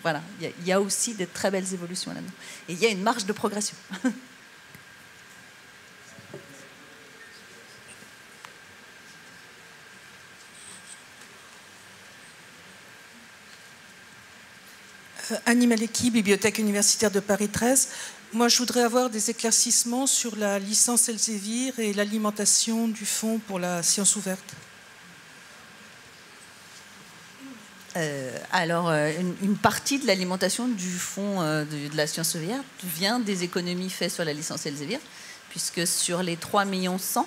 voilà, il y, a aussi des très belles évolutions là-dedans. Et il y a une marge de progression. Euh, Annie Maleki, Bibliothèque universitaire de Paris 13. Moi, je voudrais avoir des éclaircissements sur la licence Elsevier et l'alimentation du fonds pour la science ouverte. Euh, alors, euh, une, partie de l'alimentation du fonds euh, de, la science ouverte vient des économies faites sur la licence Elsevier, puisque sur les 3 millions 100,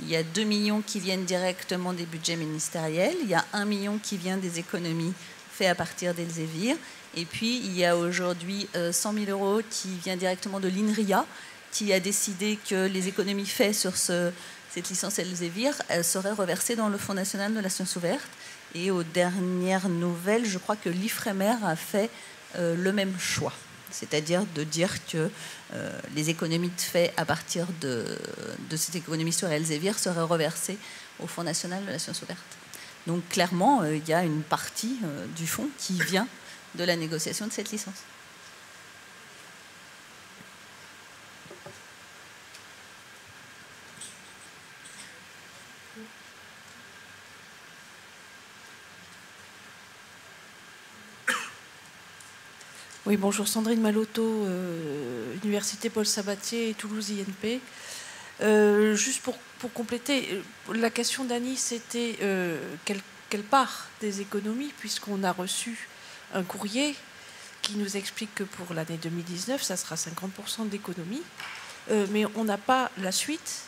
il y a 2 millions qui viennent directement des budgets ministériels, il y a 1 million qui vient des économies faites à partir d'Elsevier, et puis, il y a aujourd'hui 100 euh, 000 euros qui vient directement de l'INRIA, qui a décidé que les économies faites sur ce, cette licence Elsevier, elle serait reversée dans le Fonds national de la science ouverte. Et aux dernières nouvelles, je crois que l'IFREMER a fait euh, le même choix. C'est-à-dire de dire que euh, les économies de fait à partir de, cette économie sur Elsevier seraient reversées au Fonds national de la science ouverte. Donc clairement, euh, il y a une partie du fonds qui vient de la négociation de cette licence. Oui, bonjour, Sandrine Malotto, euh, Université Paul Sabatier et Toulouse INP. Euh, juste pour, compléter, euh, la question d'Annie, c'était quelle, part des économies, puisqu'on a reçu un courrier qui nous explique que pour l'année 2019, ça sera 50% d'économies, mais on n'a pas la suite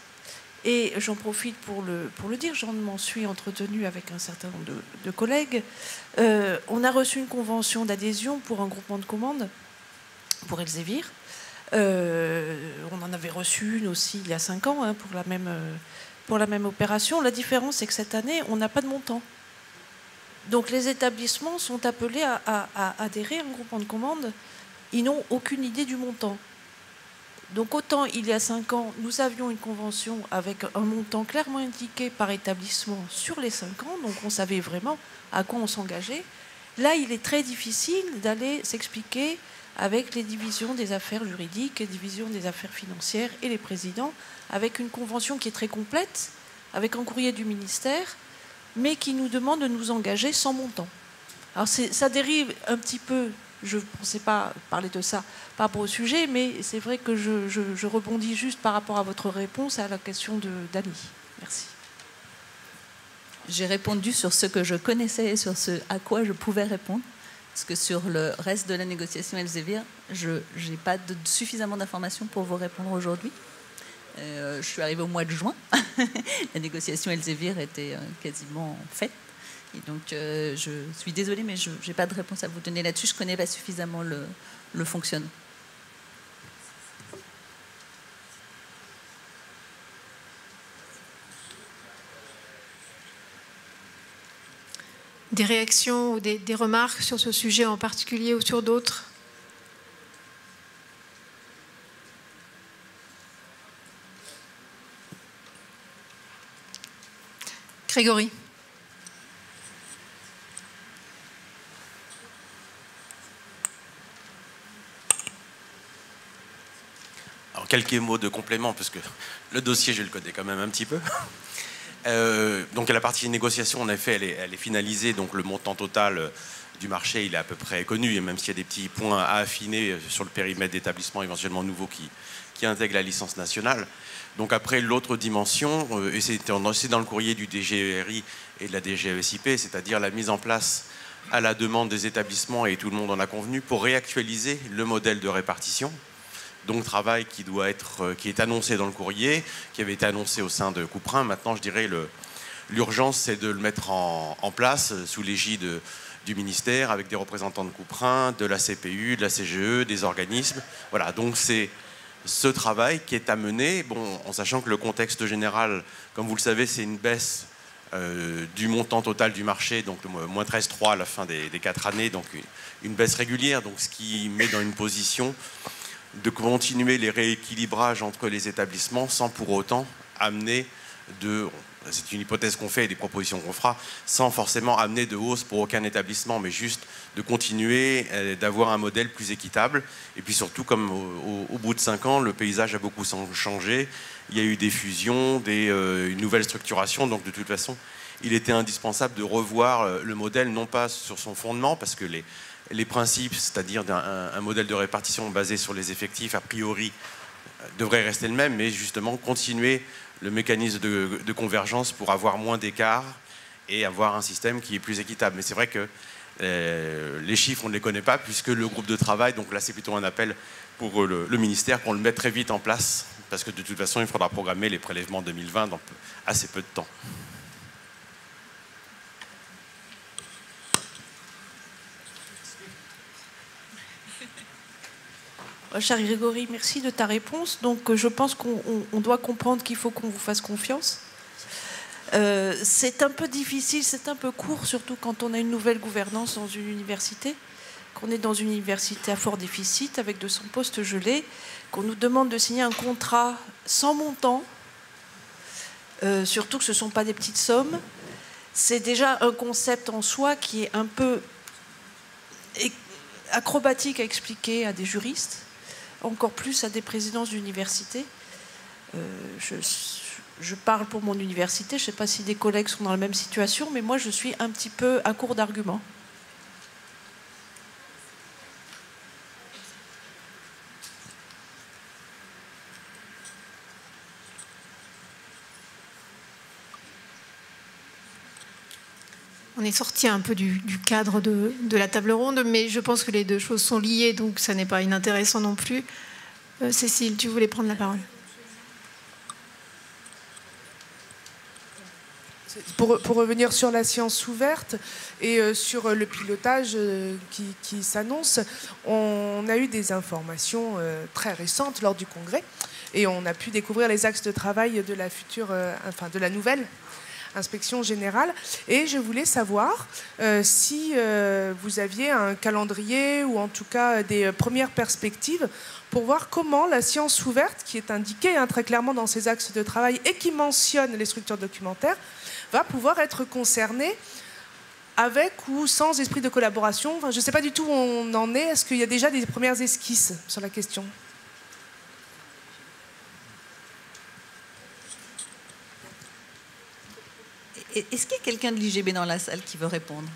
et j'en profite pour le, pour le dire, j'en m'en suis entretenu avec un certain nombre de, collègues. Euh, on a reçu une convention d'adhésion pour un groupement de commandes pour Elsevier. Euh, on en avait reçu une aussi il y a cinq ans hein, pour, la même, pour la même opération. La différence, c'est que cette année, on n'a pas de montant. Donc les établissements sont appelés à, adhérer à un groupement de commandes. Ils n'ont aucune idée du montant. Donc autant il y a cinq ans, nous avions une convention avec un montant clairement indiqué par établissement sur les cinq ans, donc on savait vraiment à quoi on s'engageait. Là, il est très difficile d'aller s'expliquer avec les divisions des affaires juridiques, les divisions des affaires financières et les présidents, avec une convention qui est très complète, avec un courrier du ministère, mais qui nous demande de nous engager sans montant. Alors ça dérive un petit peu je ne pensais pas parler de ça par rapport au sujet, mais c'est vrai que je, rebondis juste par rapport à votre réponse à la question de Dani. Merci. J'ai répondu sur ce que je connaissais et sur ce à quoi je pouvais répondre. Parce que sur le reste de la négociation Elsevier, je n'ai pas suffisamment d'informations pour vous répondre aujourd'hui. Euh, je suis arrivée au mois de juin. la négociation Elsevier était euh, quasiment faite donc, euh, je suis désolée, mais je n'ai pas de réponse à vous donner là-dessus. Je ne connais pas suffisamment le, le fonctionnement. Des réactions ou des, des, remarques sur ce sujet en particulier ou sur d'autres? Grégory quelques mots de complément, parce que le dossier, je le connais quand même un petit peu. Euh, donc la partie négociation, en effet, elle est, finalisée. Donc le montant total euh, du marché, il est à peu près connu, et même s'il y a des petits points à affiner euh, sur le périmètre d'établissement éventuellement nouveau qui, qui intègre la licence nationale. Donc après, l'autre dimension, et c'est dans le courrier du DGRI et de la DGESIP, c'est-à-dire la mise en place à la demande des établissements, et tout le monde en a convenu, pour réactualiser le modèle de répartition donc travail qui doit être, euh, qui est annoncé dans le courrier, qui avait été annoncé au sein de Couperin. Maintenant, je dirais l'urgence, c'est de le mettre en, place sous l'égide du ministère, avec des représentants de Couperin, de la CPU, de la CGE, des organismes. Voilà, donc c'est ce travail qui est bon, en sachant que le contexte général, comme vous le savez, c'est une baisse euh, du montant total du marché, donc moins 13,3 à la fin des, des, quatre années, donc une baisse régulière, ce qui met dans une position de continuer les rééquilibrages entre les établissements sans pour autant amener de, c'est une hypothèse qu'on fait et des propositions qu'on fera, sans forcément amener de hausse pour aucun établissement, mais juste de continuer euh, d'avoir un modèle plus équitable. Et puis surtout, comme au, bout de cinq ans, le paysage a beaucoup changé, il y a eu des fusions, des, euh, une nouvelle structuration, donc de toute façon, il était indispensable de revoir euh, le modèle, non pas sur son fondement, parce que les, principes, c'est-à-dire un, modèle de répartition basé sur les effectifs, a priori, euh, devrait rester le même, mais justement continuer le mécanisme de, convergence pour avoir moins d'écart et avoir un système qui est plus équitable. Mais c'est vrai que euh, les chiffres, on ne les connaît pas, puisque le groupe de travail, donc là c'est plutôt un appel pour le, le ministère, qu'on le mette très vite en place, parce que de toute façon, il faudra programmer les prélèvements 2020 dans assez peu de temps. Cher Grégory, merci de ta réponse. Donc, je pense qu'on doit comprendre qu'il faut qu'on vous fasse confiance. c'est un peu difficile, c'est un peu court, surtout quand on a une nouvelle gouvernance dans une université, qu'on est dans une université à fort déficit avec 200 postes gelés, qu'on nous demande de signer un contrat sans montant, surtout que ce ne sont pas des petites sommes, c'est déjà un concept en soi qui est un peu acrobatique à expliquer à des juristes, encore plus à des présidences d'université. Euh, je, je, parle pour mon université, je ne sais pas si des collègues sont dans la même situation, mais moi je suis un petit peu à court d'arguments. Est sorti un peu du, cadre de, la table ronde, mais je pense que les deux choses sont liées, donc ça n'est pas inintéressant non plus. Euh, Cécile, tu voulais prendre la parole Pour, revenir sur la science ouverte et euh, sur le pilotage euh, qui, s'annonce, on a eu des informations très récentes lors du congrès et on a pu découvrir les axes de travail de la future, enfin de la nouvelle inspection générale. Et je voulais savoir euh, si euh, vous aviez un calendrier ou en tout cas des premières perspectives pour voir comment la science ouverte, qui est indiquée hein, très clairement dans ces axes de travail et qui mentionne les structures documentaires, va pouvoir être concernée avec ou sans esprit de collaboration. je ne sais pas du tout où on en est. Est-ce qu'il y a déjà des premières esquisses sur la question? Est-ce qu'il y a quelqu'un de l'IGB dans la salle qui veut répondre?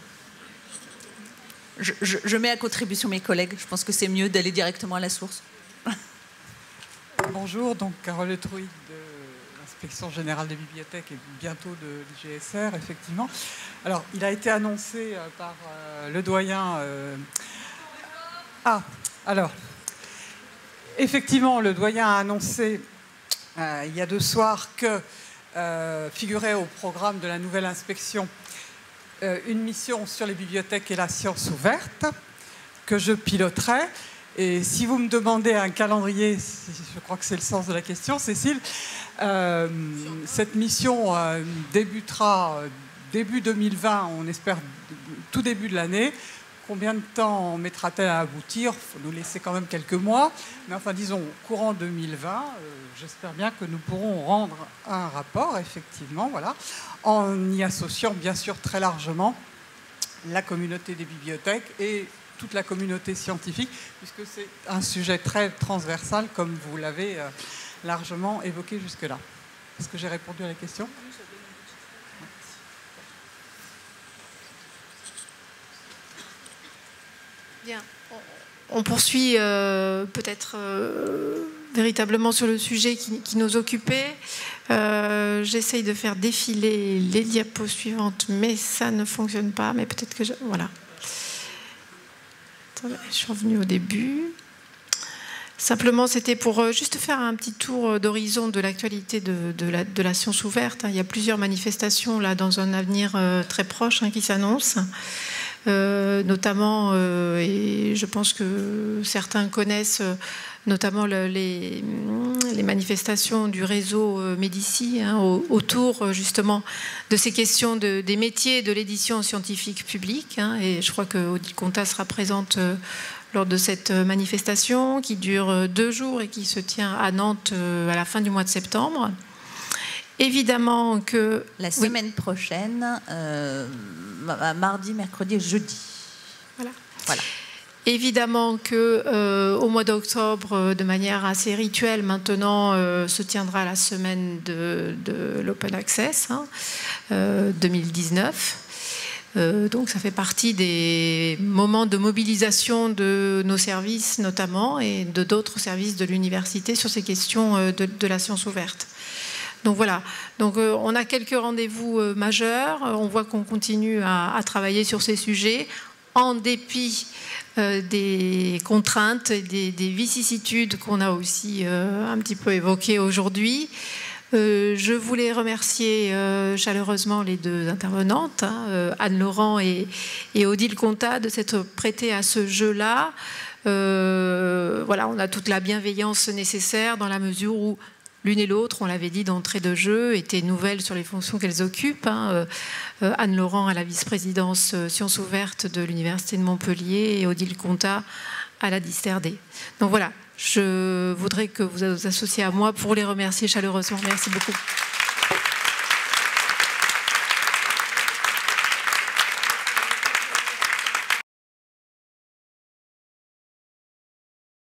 Je, mets à contribution mes collègues. Je pense que c'est mieux d'aller directement à la source. Bonjour, donc Carole Trouille de l'Inspection générale des bibliothèques et bientôt de l'IGSR, effectivement. Alors, il a été annoncé euh, par euh, le doyen. Euh, ah, alors, effectivement, le doyen a annoncé il y a deux soirs que euh, figurait au programme de la nouvelle inspection euh, une mission sur les bibliothèques et la science ouverte que je piloterai. Et si vous me demandez un calendrier, je crois que c'est le sens de la question, Cécile, euh, cette mission débutera début 2020, on espère tout début de l'année. Combien de temps mettra-t-elle à aboutir Il faut nous laisser quand même quelques mois. Mais enfin, disons, courant 2020, euh, j'espère bien que nous pourrons rendre un rapport, effectivement, voilà, en y associant bien sûr très largement la communauté des bibliothèques et toute la communauté scientifique, puisque c'est un sujet très transversal, comme vous l'avez euh, largement évoqué jusque-là. Est-ce que j'ai répondu à la question? Bien. On poursuit euh, peut-être euh, véritablement sur le sujet qui, nous occupait. Euh, j'essaye de faire défiler les diapos suivantes, mais ça ne fonctionne pas. Mais peut-être que je... Voilà. je suis revenue au début. Simplement, c'était pour juste faire un petit tour d'horizon de l'actualité de, la, science ouverte. Il y a plusieurs manifestations là dans un avenir très proche hein, qui s'annoncent. Euh, notamment, euh, et je pense que certains connaissent euh, notamment les, manifestations du réseau Médici hein, autour justement de ces questions de, des métiers de l'édition scientifique publique. Hein, et je crois que Odile Conta sera présente lors de cette manifestation qui dure deux jours et qui se tient à Nantes à la fin du mois de septembre. Évidemment que... La semaine prochaine, euh, mardi, mercredi et jeudi. Voilà. voilà. Évidemment que euh, au mois d'octobre, euh, de manière assez rituelle, maintenant se tiendra la semaine de, l'Open Access 2019. Hein, donc ça fait partie des moments de mobilisation de nos services notamment et de d'autres services de l'université sur ces questions de la science ouverte. Donc voilà, donc euh, on a quelques rendez-vous euh, majeurs, on voit qu'on continue à, travailler sur ces sujets en dépit euh, des contraintes et des, vicissitudes qu'on a aussi un petit peu évoquées aujourd'hui. je voulais remercier chaleureusement les deux intervenantes, hein, Anne Laurent et, et, Odile Conta, de s'être prêtées à ce jeu-là. voilà, on a toute la bienveillance nécessaire dans la mesure où L'une et l'autre, on l'avait dit d'entrée de jeu, étaient nouvelles sur les fonctions qu'elles occupent. Hein. Anne Laurent à la vice-présidence sciences ouvertes de l'Université de Montpellier et Odile Conta à la Disterdé. Donc voilà, je voudrais que vous vous associez à moi pour les remercier chaleureusement. Merci beaucoup.